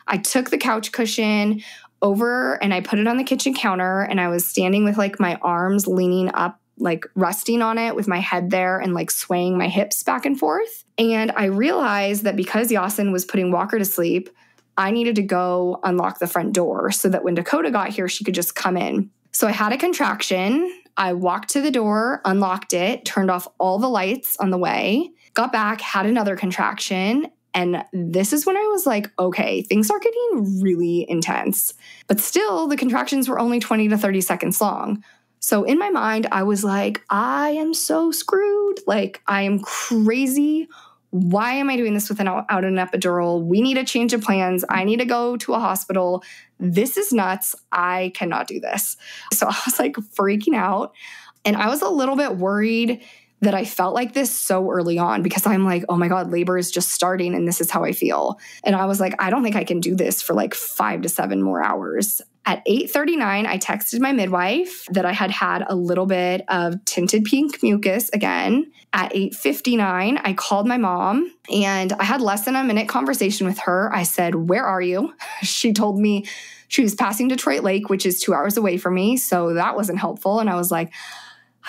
S7: I took the couch cushion over and I put it on the kitchen counter and I was standing with like my arms leaning up like resting on it with my head there and like swaying my hips back and forth. And I realized that because Yasin was putting Walker to sleep, I needed to go unlock the front door so that when Dakota got here, she could just come in. So I had a contraction. I walked to the door, unlocked it, turned off all the lights on the way, got back, had another contraction. And this is when I was like, okay, things are getting really intense. But still, the contractions were only 20 to 30 seconds long. So in my mind, I was like, I am so screwed. Like, I am crazy why am I doing this without an epidural? We need a change of plans. I need to go to a hospital. This is nuts. I cannot do this. So *laughs* I was like freaking out. And I was a little bit worried that I felt like this so early on because I'm like, oh my God, labor is just starting and this is how I feel. And I was like, I don't think I can do this for like five to seven more hours. At 8:39, I texted my midwife that I had had a little bit of tinted pink mucus again. At 8:59, I called my mom and I had less than a minute conversation with her. I said, "Where are you?" *laughs* She told me she was passing Detroit Lake, which is 2 hours away from me, so that wasn't helpful and I was like,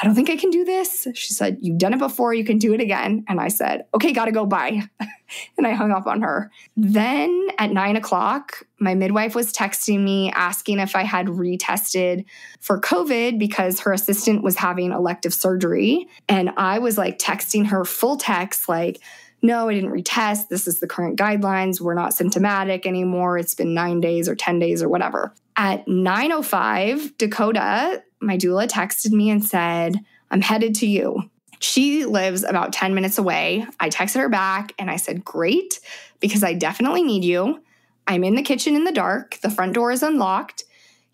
S7: I don't think I can do this. She said, You've done it before, you can do it again. And I said, Okay, gotta go, bye. *laughs* and I hung up on her. Then at nine o'clock, my midwife was texting me asking if I had retested for COVID because her assistant was having elective surgery. And I was like texting her full text, like, no, I didn't retest. This is the current guidelines. We're not symptomatic anymore. It's been nine days or 10 days or whatever. At 9.05, Dakota my doula texted me and said, I'm headed to you. She lives about 10 minutes away. I texted her back and I said, Great, because I definitely need you. I'm in the kitchen in the dark. The front door is unlocked.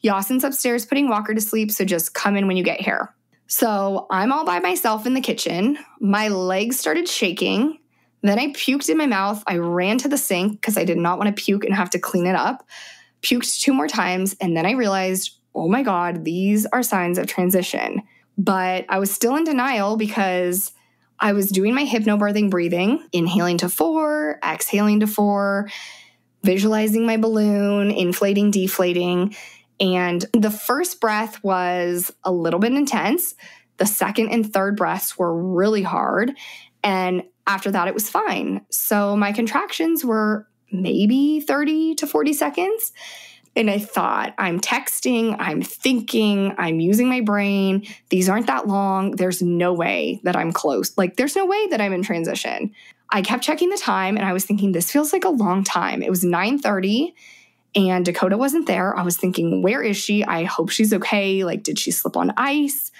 S7: Yasin's upstairs putting Walker to sleep, so just come in when you get here. So I'm all by myself in the kitchen. My legs started shaking. Then I puked in my mouth. I ran to the sink because I did not want to puke and have to clean it up. Puked two more times. And then I realized, oh my God, these are signs of transition. But I was still in denial because I was doing my hypnobirthing breathing, inhaling to four, exhaling to four, visualizing my balloon, inflating, deflating. And the first breath was a little bit intense. The second and third breaths were really hard. And after that, it was fine. So my contractions were maybe 30 to 40 seconds. And I thought, I'm texting, I'm thinking, I'm using my brain. These aren't that long. There's no way that I'm close. Like, there's no way that I'm in transition. I kept checking the time and I was thinking, this feels like a long time. It was 9:30 and Dakota wasn't there. I was thinking, where is she? I hope she's okay. Like, did she slip on ice?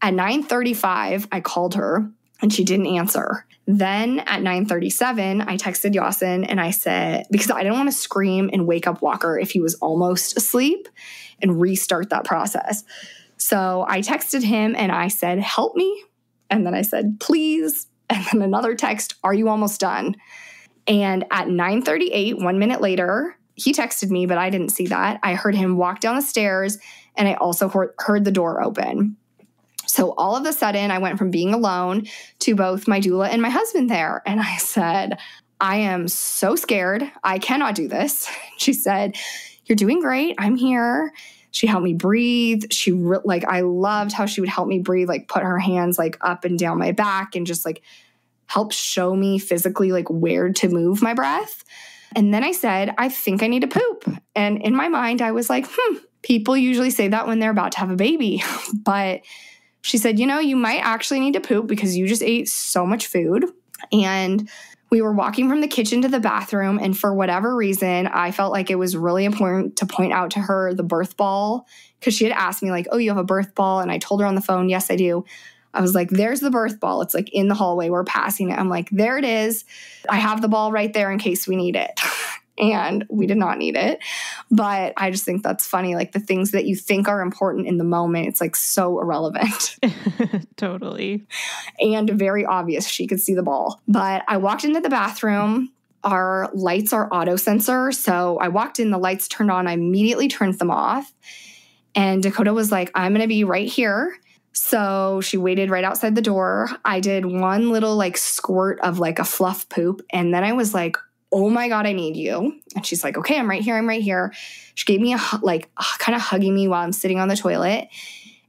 S7: At 9:35, I called her and she didn't answer. Then at 9:37, I texted Yasin and I said because I didn't want to scream and wake up Walker if he was almost asleep and restart that process. So I texted him and I said, "Help me." And then I said, "Please." And then another text, "Are you almost done?" And at 9:38, 1 minute later, he texted me, but I didn't see that. I heard him walk down the stairs and I also heard the door open. So all of a sudden, I went from being alone to both my doula and my husband there. And I said, I am so scared. I cannot do this. *laughs* She said, You're doing great. I'm here. She helped me breathe. She, re- like, I loved how she would help me breathe, like, put her hands, like, up and down my back and just, like, help show me physically, like, where to move my breath. And then I said, I think I need to poop. And in my mind, I was like, hmm, people usually say that when they're about to have a baby. *laughs* but she said, You know, you might actually need to poop because you just ate so much food. And we were walking from the kitchen to the bathroom. And for whatever reason, I felt like it was really important to point out to her the birth ball because she had asked me, like, Oh, you have a birth ball? And I told her on the phone, Yes, I do. I was like, there's the birth ball. It's like in the hallway. We're passing it. I'm like, there it is. I have the ball right there in case we need it. *laughs* and we did not need it. But I just think that's funny. Like the things that you think are important in the moment, it's like so irrelevant. *laughs*
S6: totally.
S7: And very obvious. She could see the ball. But I walked into the bathroom. Our lights are auto sensor. So I walked in, the lights turned on. I immediately turned them off. And Dakota was like, I'm going to be right here. So she waited right outside the door. I did one little like squirt of like a fluff poop. And then I was like, oh my God, I need you. And she's like, okay, I'm right here. I'm right here. She gave me a like kind of hugging me while I'm sitting on the toilet.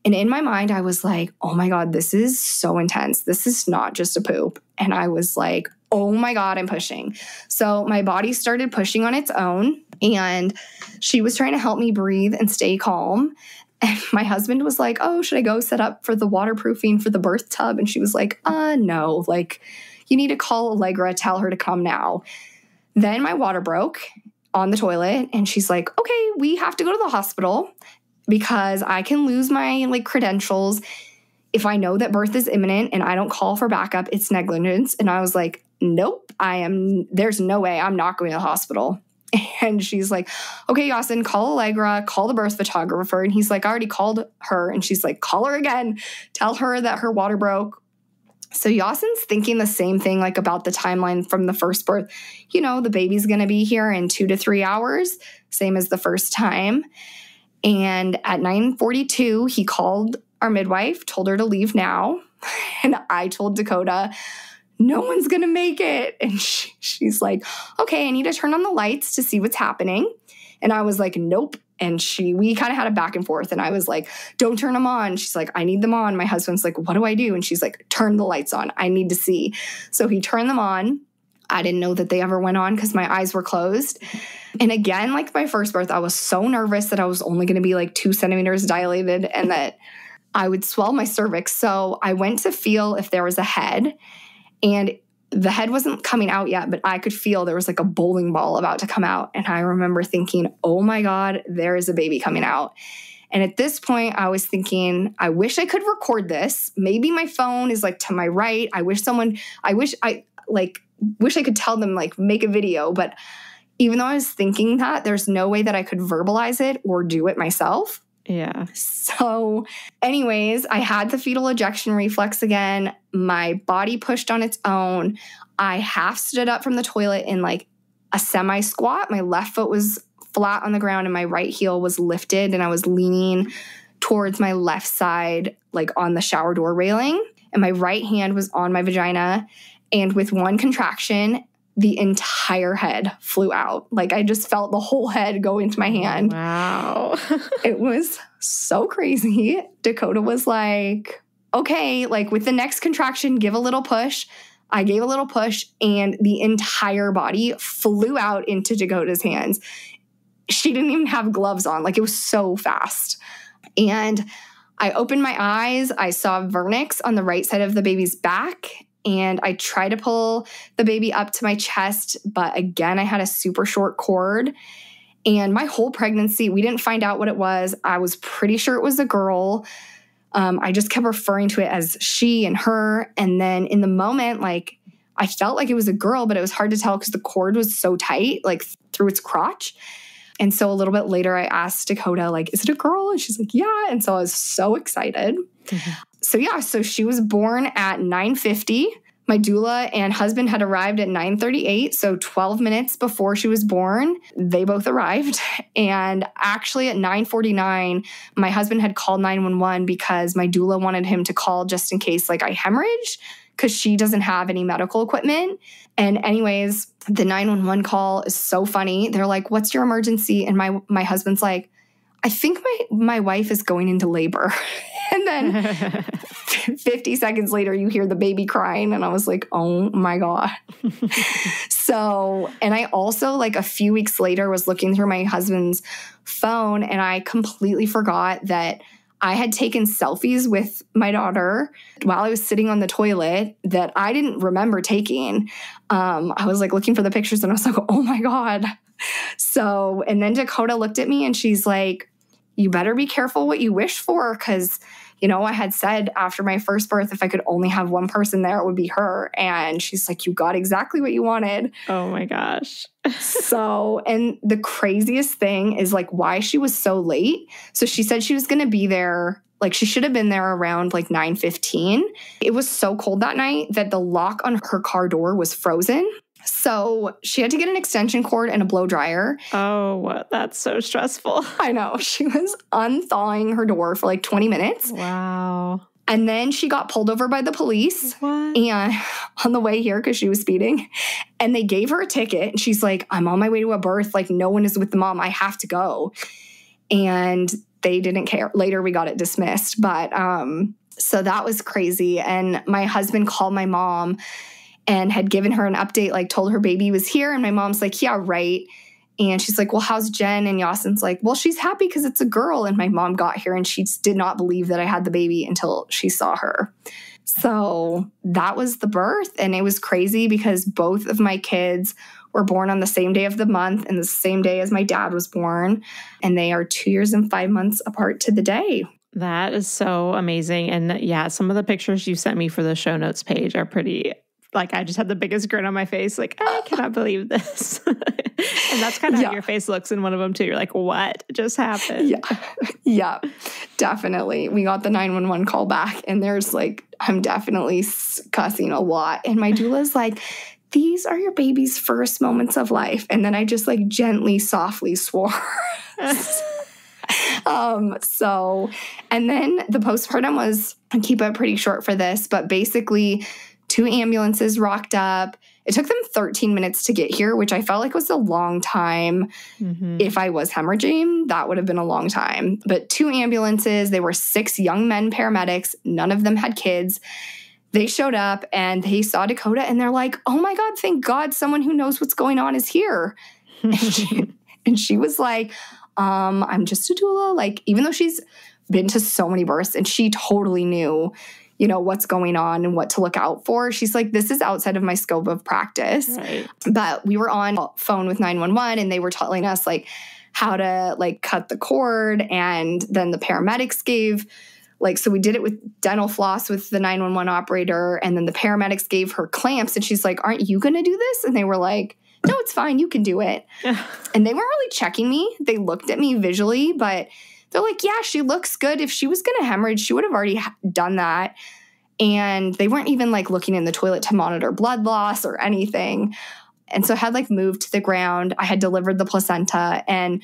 S7: And in my mind, I was like, oh my God, this is so intense. This is not just a poop. And I was like, oh my God, I'm pushing. So my body started pushing on its own. And she was trying to help me breathe and stay calm. And *laughs* my husband was like, oh, should I go set up for the waterproofing for the birth tub? And she was like, uh, no, like, you need to call Allegra, tell her to come now. Then my water broke on the toilet and she's like, "Okay, we have to go to the hospital because I can lose my like credentials if I know that birth is imminent and I don't call for backup, it's negligence." And I was like, "Nope, I am there's no way I'm not going to the hospital." *laughs* And she's like, okay, Yasin, call Allegra, call the birth photographer. And he's like, I already called her. And she's like, call her again. Tell her that her water broke. So Yasin's thinking the same thing, like about the timeline from the first birth. You know, the baby's going to be here in two to three hours, same as the first time. And at 9:42, he called our midwife, told her to leave now, *laughs* and I told Dakota, "No one's going to make it." *laughs* And she, she's like, "Okay, I need to turn on the lights to see what's happening." And I was like, "Nope, and she we kind of had a back and forth and i was like don't turn them on. She's like i need them on. My husband's like what do i do? And she's like turn the lights on. I need to see. So he turned them on. I didn't know that they ever went on because my eyes were closed. And again like my first birth i was so nervous that i was only going to be like two centimeters dilated and that i would swell my cervix. So i went to feel if there was a head and the head wasn't coming out yet, but I could feel there was like a bowling ball about to come out. And I remember thinking, oh my God, there is a baby coming out. And at this point, I was thinking, I wish I could record this. Maybe my phone is like to my right. I wish someone, I wish I like, wish I could tell them, like, make a video. But even though I was thinking that, there's no way that I could verbalize it or do it myself.
S6: Yeah.
S7: So, anyways, I had the fetal ejection reflex again. My body pushed on its own. I half stood up from the toilet in like a semi squat. My left foot was flat on the ground and my right heel was lifted, and I was leaning towards my left side, like on the shower door railing. And my right hand was on my vagina. And with one contraction, the entire head flew out. Like I just felt the whole head go into my hand.
S6: Wow. *laughs*
S7: it was so crazy. Dakota was like, okay, like with the next contraction, give a little push. I gave a little push and the entire body flew out into Dakota's hands. she didn't even have gloves on. Like it was so fast. And I opened my eyes. I saw vernix on the right side of the baby's back. And I tried to pull the baby up to my chest, but again, I had a super short cord. And my whole pregnancy, we didn't find out what it was. I was pretty sure it was a girl. Um, I just kept referring to it as she and her. And then in the moment, like I felt like it was a girl, but it was hard to tell because the cord was so tight, like through its crotch. And so a little bit later, I asked Dakota, like, is it a girl? And she's like, yeah. And so I was so excited. Mm-hmm. So yeah, so she was born at 950 my doula and husband had arrived at 9:38, so 12 minutes before she was born, they both arrived. And actually at 9:49, my husband had called 911 because my doula wanted him to call just in case like I hemorrhage cuz she doesn't have any medical equipment. And anyways, the 911 call is so funny. They're like, "What's your emergency?" And my my husband's like, "I think my my wife is going into labor." *laughs* and then *laughs* 50 seconds later, you hear the baby crying. And I was like, oh my God. *laughs* so, and I also, like a few weeks later, was looking through my husband's phone and I completely forgot that I had taken selfies with my daughter while I was sitting on the toilet that I didn't remember taking. Um, I was like looking for the pictures and I was like, *laughs* oh my God. So, and then Dakota looked at me and she's like, you better be careful what you wish for because you know, I had said after my first birth, if I could only have one person there, it would be her. And she's like, You got exactly what you wanted.
S6: Oh my gosh.
S7: So, and the craziest thing is like why she was so late. So she said she was going to be there like she should have been there around like 9:15. It was so cold that night that the lock on her car door was frozen. So she had to get an extension cord and a blow dryer.
S6: Oh, that's so stressful.
S7: I know. *laughs* She was unthawing her door for like 20 minutes.
S6: Wow.
S7: And then she got pulled over by the police what? and *laughs* on the way here because she was speeding. And they gave her a ticket. And she's like, I'm on my way to a birth. Like, no one is with the mom. I have to go. And they didn't care. Later, we got it dismissed. But um, so that was crazy. And my husband called my mom and had given her an update, like told her baby was here. And my mom's like, yeah, right. And she's like, well, how's Jen? And Yasin's like, well, she's happy because it's a girl. And my mom got here and she did not believe that I had the baby until she saw her. So that was the birth. And it was crazy because both of my kids were born on the same day of the month and the same day as my dad was born. And they are two years and five months apart to the day.
S6: That is so amazing. And yeah, some of the pictures you sent me for the show notes page are pretty like I just had the biggest grin on my face, like I cannot believe this. *laughs* and that's kind of yeah. how your face looks in one of them too. You're like, what just happened?
S7: Yeah, *laughs* yeah, definitely. We got the nine one one call back, and there's like, I'm definitely cussing a lot, and my doula's *laughs* like. These are your baby's first moments of life. And then I just like gently, softly swore. um, so, and then the postpartum was, I keep it pretty short for this, but basically, two ambulances rocked up. It took them 13 minutes to get here, which I felt like was a long time. Mm-hmm. If I was hemorrhaging, that would have been a long time. But two ambulances, they were six young men paramedics, none of them had kids. They showed up and they saw Dakota and they're like, oh my God, thank God someone who knows what's going on is here. *laughs* and, she, and she was like, um, I'm just a doula. Like, even though she's been to so many births and she totally knew you know, what's going on and what to look out for. She's like, this is outside of my scope of practice. Right. But we were on phone with 911 and they were telling us like how to like cut the cord. And then the paramedics gave like so we did it with dental floss with the 911 operator and then the paramedics gave her clamps and she's like aren't you going to do this and they were like no it's fine you can do it *laughs* and they weren't really checking me they looked at me visually but they're like, yeah, she looks good. If she was going to hemorrhage, she would have already done that. And they weren't even like looking in the toilet to monitor blood loss or anything. And so I had like moved to the ground. I had delivered the placenta. And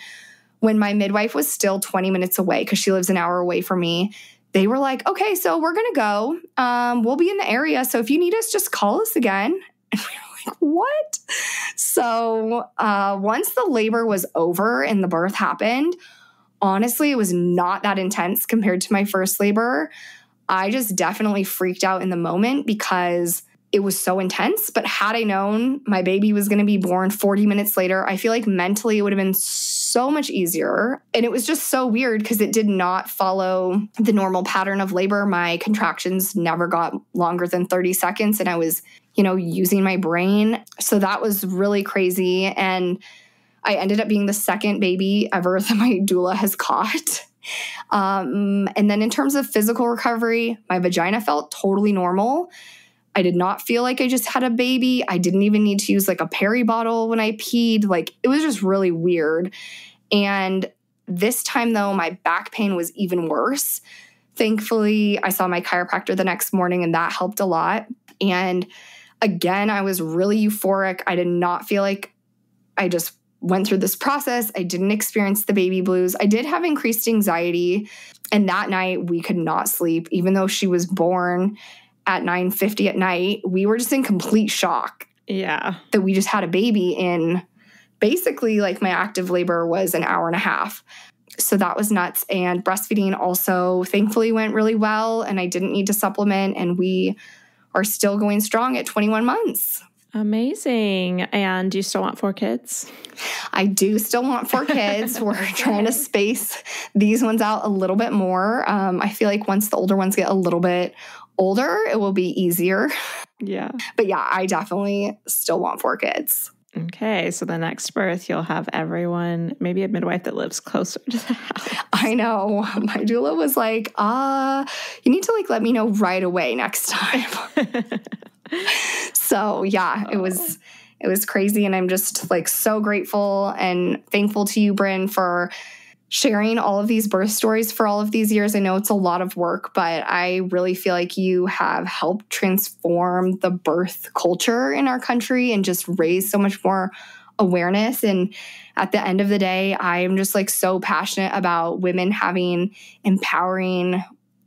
S7: when my midwife was still 20 minutes away, because she lives an hour away from me, they were like, okay, so we're going to go. Um, we'll be in the area. So if you need us, just call us again. *laughs* And we were like, what? So uh, once the labor was over and the birth happened, honestly, it was not that intense compared to my first labor. I just definitely freaked out in the moment because it was so intense. But had I known my baby was going to be born 40 minutes later, I feel like mentally it would have been so much easier. And it was just so weird because it did not follow the normal pattern of labor. My contractions never got longer than 30 seconds, and I was, you know, using my brain. So that was really crazy. And I ended up being the second baby ever *laughs* that my doula has caught. Um, and then in terms of physical recovery, my vagina felt totally normal. I did not feel like I just had a baby. I didn't even need to use like a peri bottle when I peed. Like it was just really weird. And this time, though, my back pain was even worse. Thankfully, I saw my chiropractor the next morning and that helped a lot. And again, I was really euphoric. I did not feel like I just went through this process. I didn't experience the baby blues. I did have increased anxiety. And that night we could not sleep, even though she was born at 9:50 at night. We were just in complete shock
S6: Yeah.
S7: that we just had a baby in basically like my active labor was an hour and a half. So that was nuts. And breastfeeding also thankfully went really well and I didn't need to supplement and we are still going strong at 21 months.
S6: Amazing. And do you still want four kids?
S7: I do still want four *laughs* kids. We're trying to space these ones out a little bit more. Um, I feel like once the older ones get a little bit older, it will be easier.
S6: Yeah.
S7: But yeah, I definitely still want four kids.
S6: Okay. So the next birth, you'll have everyone, maybe a midwife that lives closer to the *laughs* house.
S7: I know. My doula was like, uh, you need to like let me know right away next time. *laughs* so yeah, it oh. was it was crazy. And I'm just like so grateful and thankful to you, Bryn, for sharing all of these birth stories for all of these years. I know it's a lot of work, but I really feel like you have helped transform the birth culture in our country and just raise so much more awareness. And at the end of the day, I am just like so passionate about women having empowering,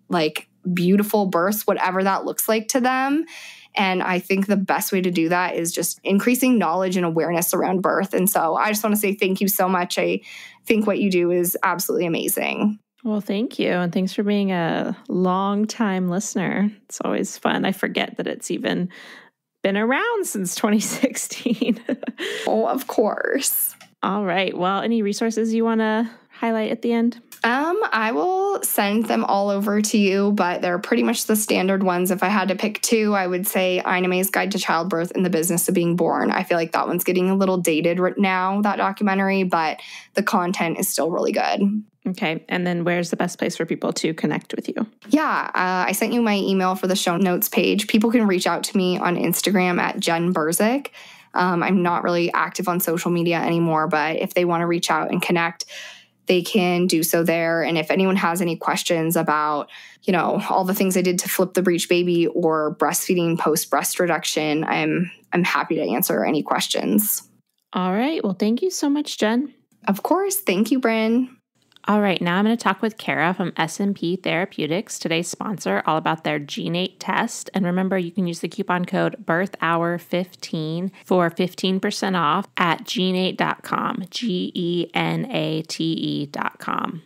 S7: like beautiful births, whatever that looks like to them. And I think the best way to do that is just increasing knowledge and awareness around birth. And so I just want to say thank you so much. I think what you do is absolutely amazing.
S6: Well, thank you. And thanks for being a long time listener. It's always fun. I forget that it's even been around since *laughs* 2016.
S7: oh, of course.
S6: All right. Well, any resources you want to highlight at the end?
S7: Um, I will send them all over to you, but they're pretty much the standard ones. If I had to pick two, I would say Ina May's Guide to Childbirth and the Business of Being Born. I feel like that one's getting a little dated right now, that documentary, but the content is still really good.
S6: Okay. And then where's the best place for people to connect with you?
S7: Yeah, uh, I sent you my email for the show notes page. People can reach out to me on Instagram at Jen Burzik. Um, I'm not really active on social media anymore, but if they want to reach out and connect, they can do so there. And if anyone has any questions about, you know, all the things I did to flip the breech baby or breastfeeding post breast reduction, I'm I'm happy to answer any questions.
S6: All right. Well, thank you so much, Jen.
S7: Of course. Thank you, Bryn.
S6: All right, now I'm going to talk with Kara from SNP Therapeutics, today's sponsor, all about their Genate test. And remember, you can use the coupon code BirthHour15 for 15% off at genate.com, G E N A T E.com.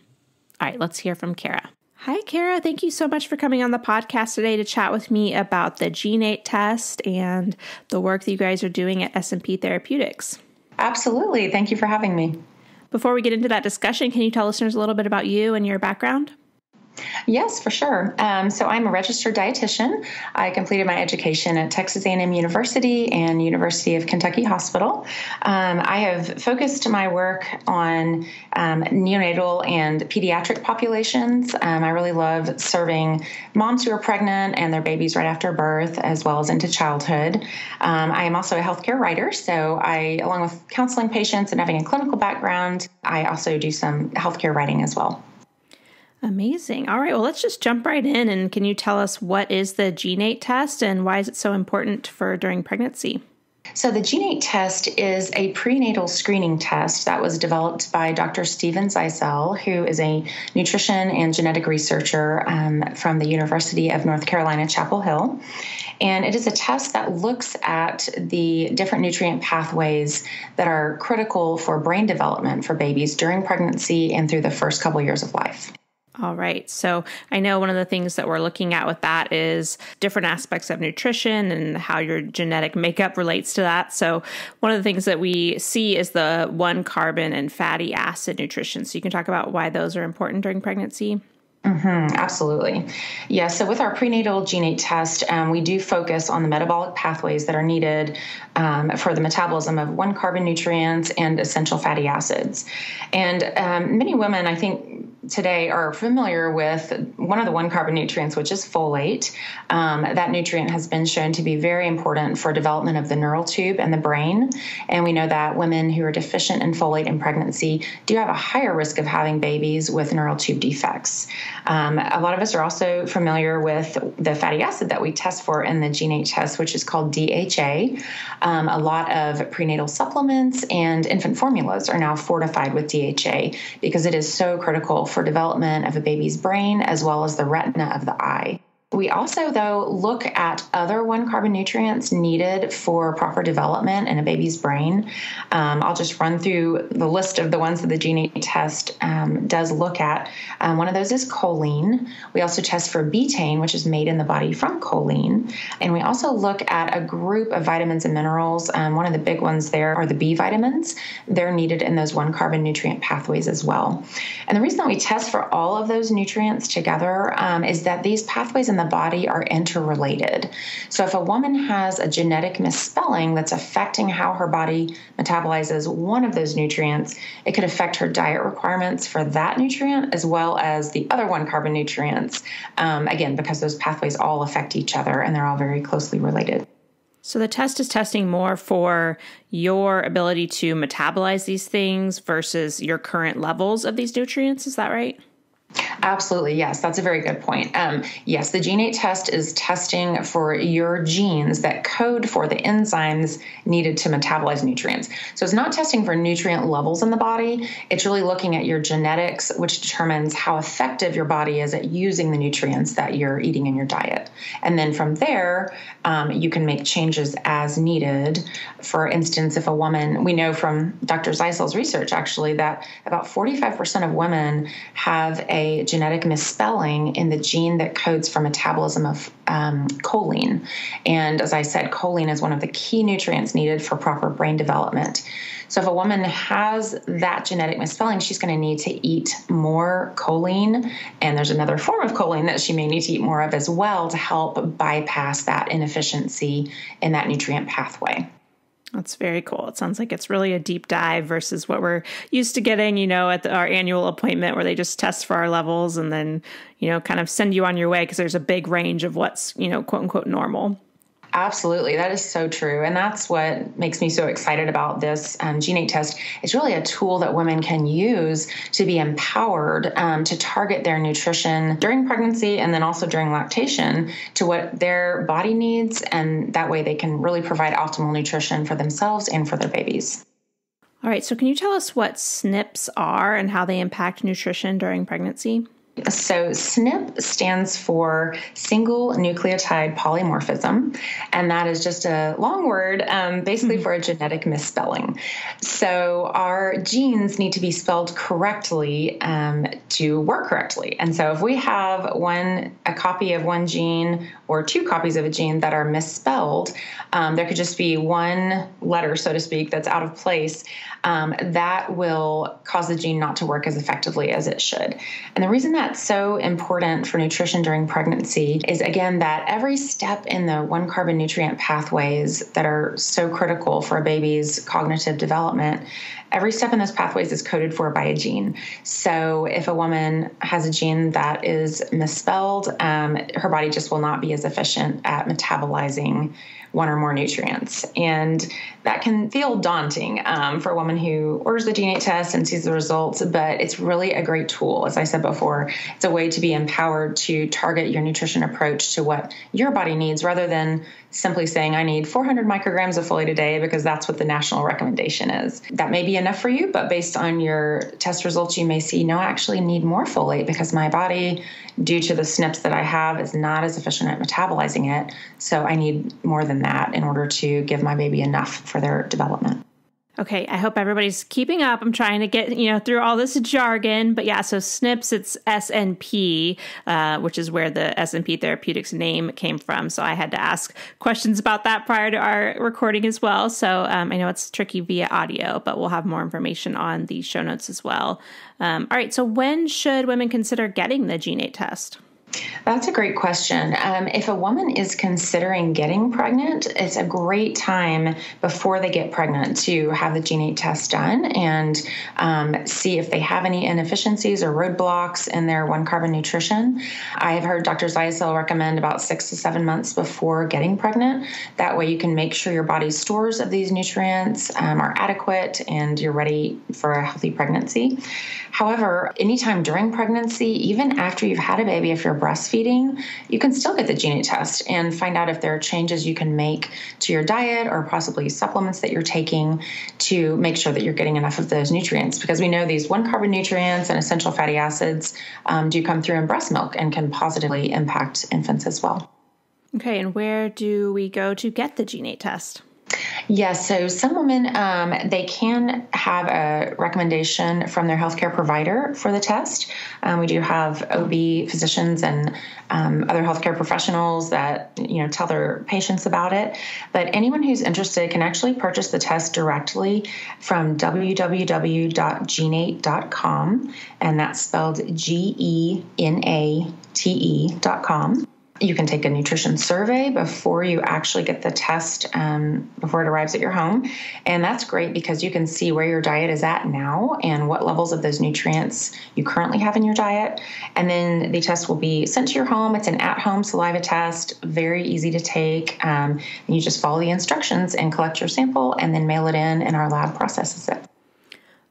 S6: All right, let's hear from Kara. Hi, Kara. Thank you so much for coming on the podcast today to chat with me about the Genate test and the work that you guys are doing at SNP Therapeutics.
S8: Absolutely. Thank you for having me.
S6: Before we get into that discussion, can you tell listeners a little bit about you and your background?
S8: Yes, for sure. Um, so I'm a registered dietitian. I completed my education at Texas A&M University and University of Kentucky Hospital. Um, I have focused my work on um, neonatal and pediatric populations. Um, I really love serving moms who are pregnant and their babies right after birth, as well as into childhood. Um, I am also a healthcare writer, so I, along with counseling patients and having a clinical background, I also do some healthcare writing as well.
S6: Amazing. All right. Well, let's just jump right in. And can you tell us what is the Genate test and why is it so important for during pregnancy?
S8: So, the Genate test is a prenatal screening test that was developed by Dr. Steven Zeisel, who is a nutrition and genetic researcher um, from the University of North Carolina, Chapel Hill. And it is a test that looks at the different nutrient pathways that are critical for brain development for babies during pregnancy and through the first couple years of life.
S6: All right. So I know one of the things that we're looking at with that is different aspects of nutrition and how your genetic makeup relates to that. So one of the things that we see is the one carbon and fatty acid nutrition. So you can talk about why those are important during pregnancy.
S8: Mm-hmm, absolutely. Yeah, so with our prenatal Genate test, um, we do focus on the metabolic pathways that are needed um, for the metabolism of one carbon nutrients and essential fatty acids. And um, many women, I think, today are familiar with one of the one carbon nutrients, which is folate. Um, that nutrient has been shown to be very important for development of the neural tube and the brain. And we know that women who are deficient in folate in pregnancy do have a higher risk of having babies with neural tube defects. Um, a lot of us are also familiar with the fatty acid that we test for in the Genate test, which is called DHA. Um, a lot of prenatal supplements and infant formulas are now fortified with DHA because it is so critical for development of a baby's brain as well as the retina of the eye. We also, though, look at other one carbon nutrients needed for proper development in a baby's brain. Um, I'll just run through the list of the ones that the Genate test um, does look at. Um, one of those is choline. We also test for betaine, which is made in the body from choline. And we also look at a group of vitamins and minerals. Um, one of the big ones there are the B vitamins. They're needed in those one carbon nutrient pathways as well. And the reason that we test for all of those nutrients together um, is that these pathways the body are interrelated. So if a woman has a genetic misspelling that's affecting how her body metabolizes one of those nutrients, it could affect her diet requirements for that nutrient as well as the other one carbon nutrients. Um, again, because those pathways all affect each other and they're all very closely related.
S6: So the test is testing more for your ability to metabolize these things versus your current levels of these nutrients. Is that right?
S8: Absolutely, yes. That's a very good point. Um, yes, the Genate test is testing for your genes that code for the enzymes needed to metabolize nutrients. So it's not testing for nutrient levels in the body. It's really looking at your genetics, which determines how effective your body is at using the nutrients that you're eating in your diet. And then from there, um, you can make changes as needed. For instance, if a woman, we know from Dr. Zeisel's research actually that about 45% of women have a a genetic misspelling in the gene that codes for metabolism of um, choline. And as I said, choline is one of the key nutrients needed for proper brain development. So if a woman has that genetic misspelling, she's going to need to eat more choline. And there's another form of choline that she may need to eat more of as well to help bypass that inefficiency in that nutrient pathway.
S6: That's very cool. It sounds like it's really a deep dive versus what we're used to getting, you know, at the, our annual appointment where they just test for our levels and then, you know, kind of send you on your way because there's a big range of what's, you know, quote unquote normal.
S8: Absolutely. That is so true. And that's what makes me so excited about this um, Genate test. It's really a tool that women can use to be empowered um, to target their nutrition during pregnancy and then also during lactation to what their body needs. And that way they can really provide optimal nutrition for themselves and for their babies.
S6: All right. So, can you tell us what SNPs are and how they impact nutrition during pregnancy?
S8: So, SNP stands for single nucleotide polymorphism, and that is just a long word um, basically mm-hmm. for a genetic misspelling. So, our genes need to be spelled correctly um, to work correctly. And so, if we have one a copy of one gene or two copies of a gene that are misspelled, um, there could just be one letter, so to speak, that's out of place. Um, that will cause the gene not to work as effectively as it should. And the reason that's so important for nutrition during pregnancy is again that every step in the one carbon nutrient pathways that are so critical for a baby's cognitive development every step in those pathways is coded for by a gene. So if a woman has a gene that is misspelled, um, her body just will not be as efficient at metabolizing one or more nutrients. And that can feel daunting um, for a woman who orders the DNA test and sees the results, but it's really a great tool. As I said before, it's a way to be empowered to target your nutrition approach to what your body needs rather than simply saying, I need 400 micrograms of folate a day because that's what the national recommendation is. That may be enough for you, but based on your test results, you may see, no, I actually need more folate because my body, due to the SNPs that I have, is not as efficient at metabolizing it. So I need more than that in order to give my baby enough for their development.
S6: Okay, I hope everybody's keeping up. I'm trying to get you know through all this jargon, but yeah. So SNPs, it's SNP, uh, which is where the SNP Therapeutics name came from. So I had to ask questions about that prior to our recording as well. So um, I know it's tricky via audio, but we'll have more information on the show notes as well. Um, all right. So when should women consider getting the Genate test?
S8: That's a great question. Um, if a woman is considering getting pregnant, it's a great time before they get pregnant to have the Genate test done and um, see if they have any inefficiencies or roadblocks in their one carbon nutrition. I have heard Dr. Zeisel recommend about six to seven months before getting pregnant. That way, you can make sure your body's stores of these nutrients um, are adequate and you're ready for a healthy pregnancy. However, anytime during pregnancy, even after you've had a baby, if you're breastfeeding, you can still get the Genate test and find out if there are changes you can make to your diet or possibly supplements that you're taking to make sure that you're getting enough of those nutrients. Because we know these one carbon nutrients and essential fatty acids um, do come through in breast milk and can positively impact infants as well.
S6: Okay, and where do we go to get the Genate test?
S8: Yes, so some women um, they can have a recommendation from their healthcare provider for the test. Um, we do have OB physicians and um, other healthcare professionals that you know tell their patients about it. But anyone who's interested can actually purchase the test directly from www.genate.com, and that's spelled G E N A T E.com. You can take a nutrition survey before you actually get the test, um, before it arrives at your home. And that's great because you can see where your diet is at now and what levels of those nutrients you currently have in your diet. And then the test will be sent to your home. It's an at home saliva test, very easy to take. Um, you just follow the instructions and collect your sample and then mail it in, and our lab processes it.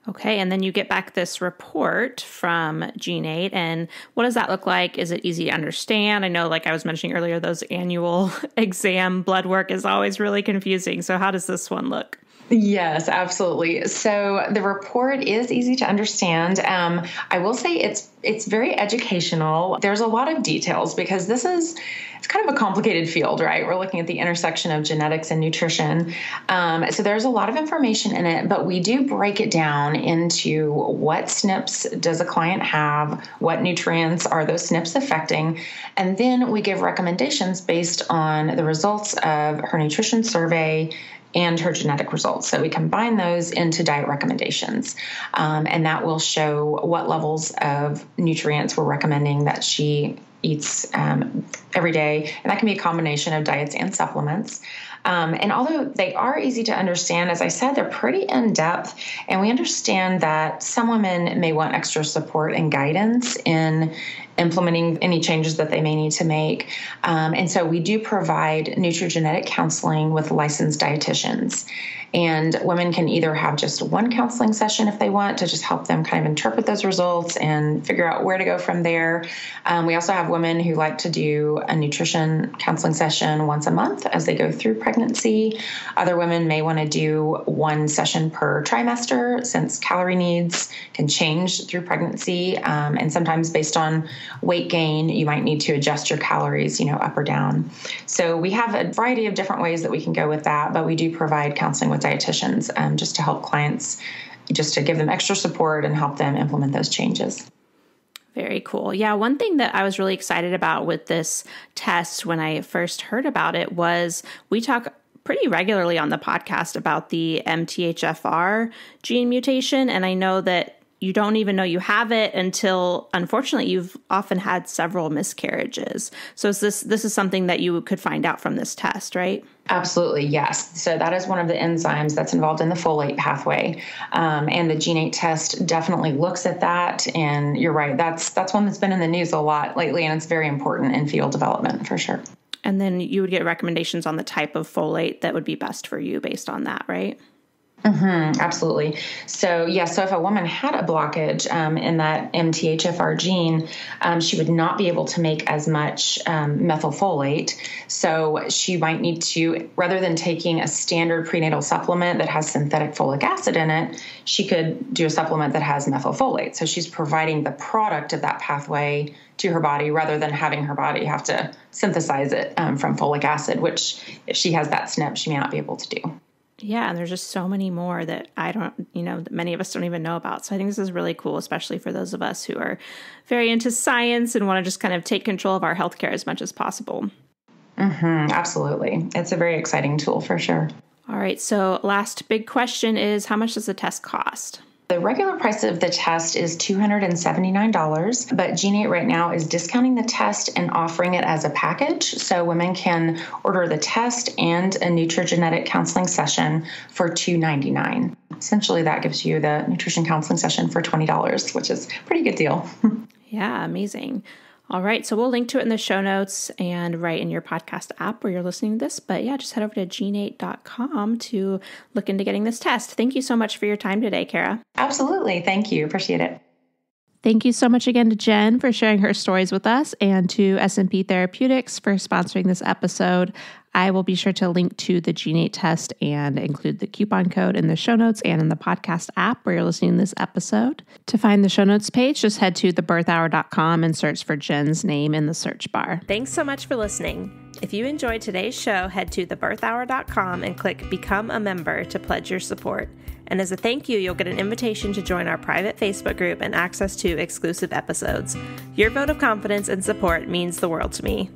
S6: Okay, and then you get back this report from Genate. and what does that look like? Is it easy to understand? I know, like I was mentioning earlier, those annual *laughs* exam blood work is always really confusing. So, how does this one look?
S8: Yes, absolutely. So the report is easy to understand. Um, I will say it's it's very educational. There's a lot of details because this is it's kind of a complicated field, right? We're looking at the intersection of genetics and nutrition. Um, so there's a lot of information in it, but we do break it down into what SNPs does a client have, what nutrients are those SNPs affecting, and then we give recommendations based on the results of her nutrition survey and her genetic results. So we combine those into diet recommendations, um, and that will show what levels of nutrients we're recommending that she eats um, every day. And that can be a combination of diets and supplements. Um, and although they are easy to understand, as I said, they're pretty in depth. And we understand that some women may want extra support and guidance in implementing any changes that they may need to make. Um, and so we do provide nutrigenetic counseling with licensed dietitians. And women can either have just one counseling session if they want to just help them kind of interpret those results and figure out where to go from there. Um, we also have women who like to do a nutrition counseling session once a month as they go through pregnancy. Other women may want to do one session per trimester since calorie needs can change through pregnancy. Um, and sometimes based on weight gain, you might need to adjust your calories, you know, up or down. So we have a variety of different ways that we can go with that, but we do provide counseling with dietitians um, just to help clients, just to give them extra support and help them implement those changes.
S6: Very cool. Yeah, one thing that I was really excited about with this test when I first heard about it was we talk pretty regularly on the podcast about the MTHFR gene mutation. And I know that you don't even know you have it until unfortunately you've often had several miscarriages. So is this this is something that you could find out from this test right?
S8: Absolutely yes. So that is one of the enzymes that's involved in the folate pathway. Um, and the Genate test definitely looks at that. And you're right that's that's one that's been in the news a lot lately and it's very important in fetal development for sure.
S6: And then you would get recommendations on the type of folate that would be best for you based on that right
S8: Mm-hmm, absolutely. So, yeah, so if a woman had a blockage um, in that MTHFR gene, um, she would not be able to make as much um, methylfolate. So, she might need to, rather than taking a standard prenatal supplement that has synthetic folic acid in it, she could do a supplement that has methylfolate. So, she's providing the product of that pathway to her body rather than having her body have to synthesize it um, from folic acid, which if she has that SNP, she may not be able to do.
S6: Yeah, and there's just so many more that I don't, you know, that many of us don't even know about. So I think this is really cool, especially for those of us who are very into science and want to just kind of take control of our healthcare as much as possible.
S8: Mm-hmm, absolutely. It's a very exciting tool for sure.
S6: All right, so last big question is how much does the test cost?
S8: The regular price of the test is $279, but Genate right now is discounting the test and offering it as a package. So women can order the test and a nutrigenetic counseling session for 299. Essentially, that gives you the nutrition counseling session for $20, which is a pretty good deal. *laughs*
S6: yeah, amazing. All right, so we'll link to it in the show notes and right in your podcast app where you're listening to this. But yeah, just head over to genate.com to look into getting this test. Thank you so much for your time today, Kara.
S8: Absolutely. Thank you. Appreciate it.
S6: Thank you so much again to Jen for sharing her stories with us and to SNP Therapeutics for sponsoring this episode. I will be sure to link to the Genate test and include the coupon code in the show notes and in the podcast app where you're listening to this episode. To find the show notes page, just head to thebirthhour.com and search for Jen's name in the search bar. Thanks so much for listening. If you enjoyed today's show, head to thebirthhour.com and click Become a Member to pledge your support. And as a thank you, you'll get an invitation to join our private Facebook group and access to exclusive episodes. Your vote of confidence and support means the world to me.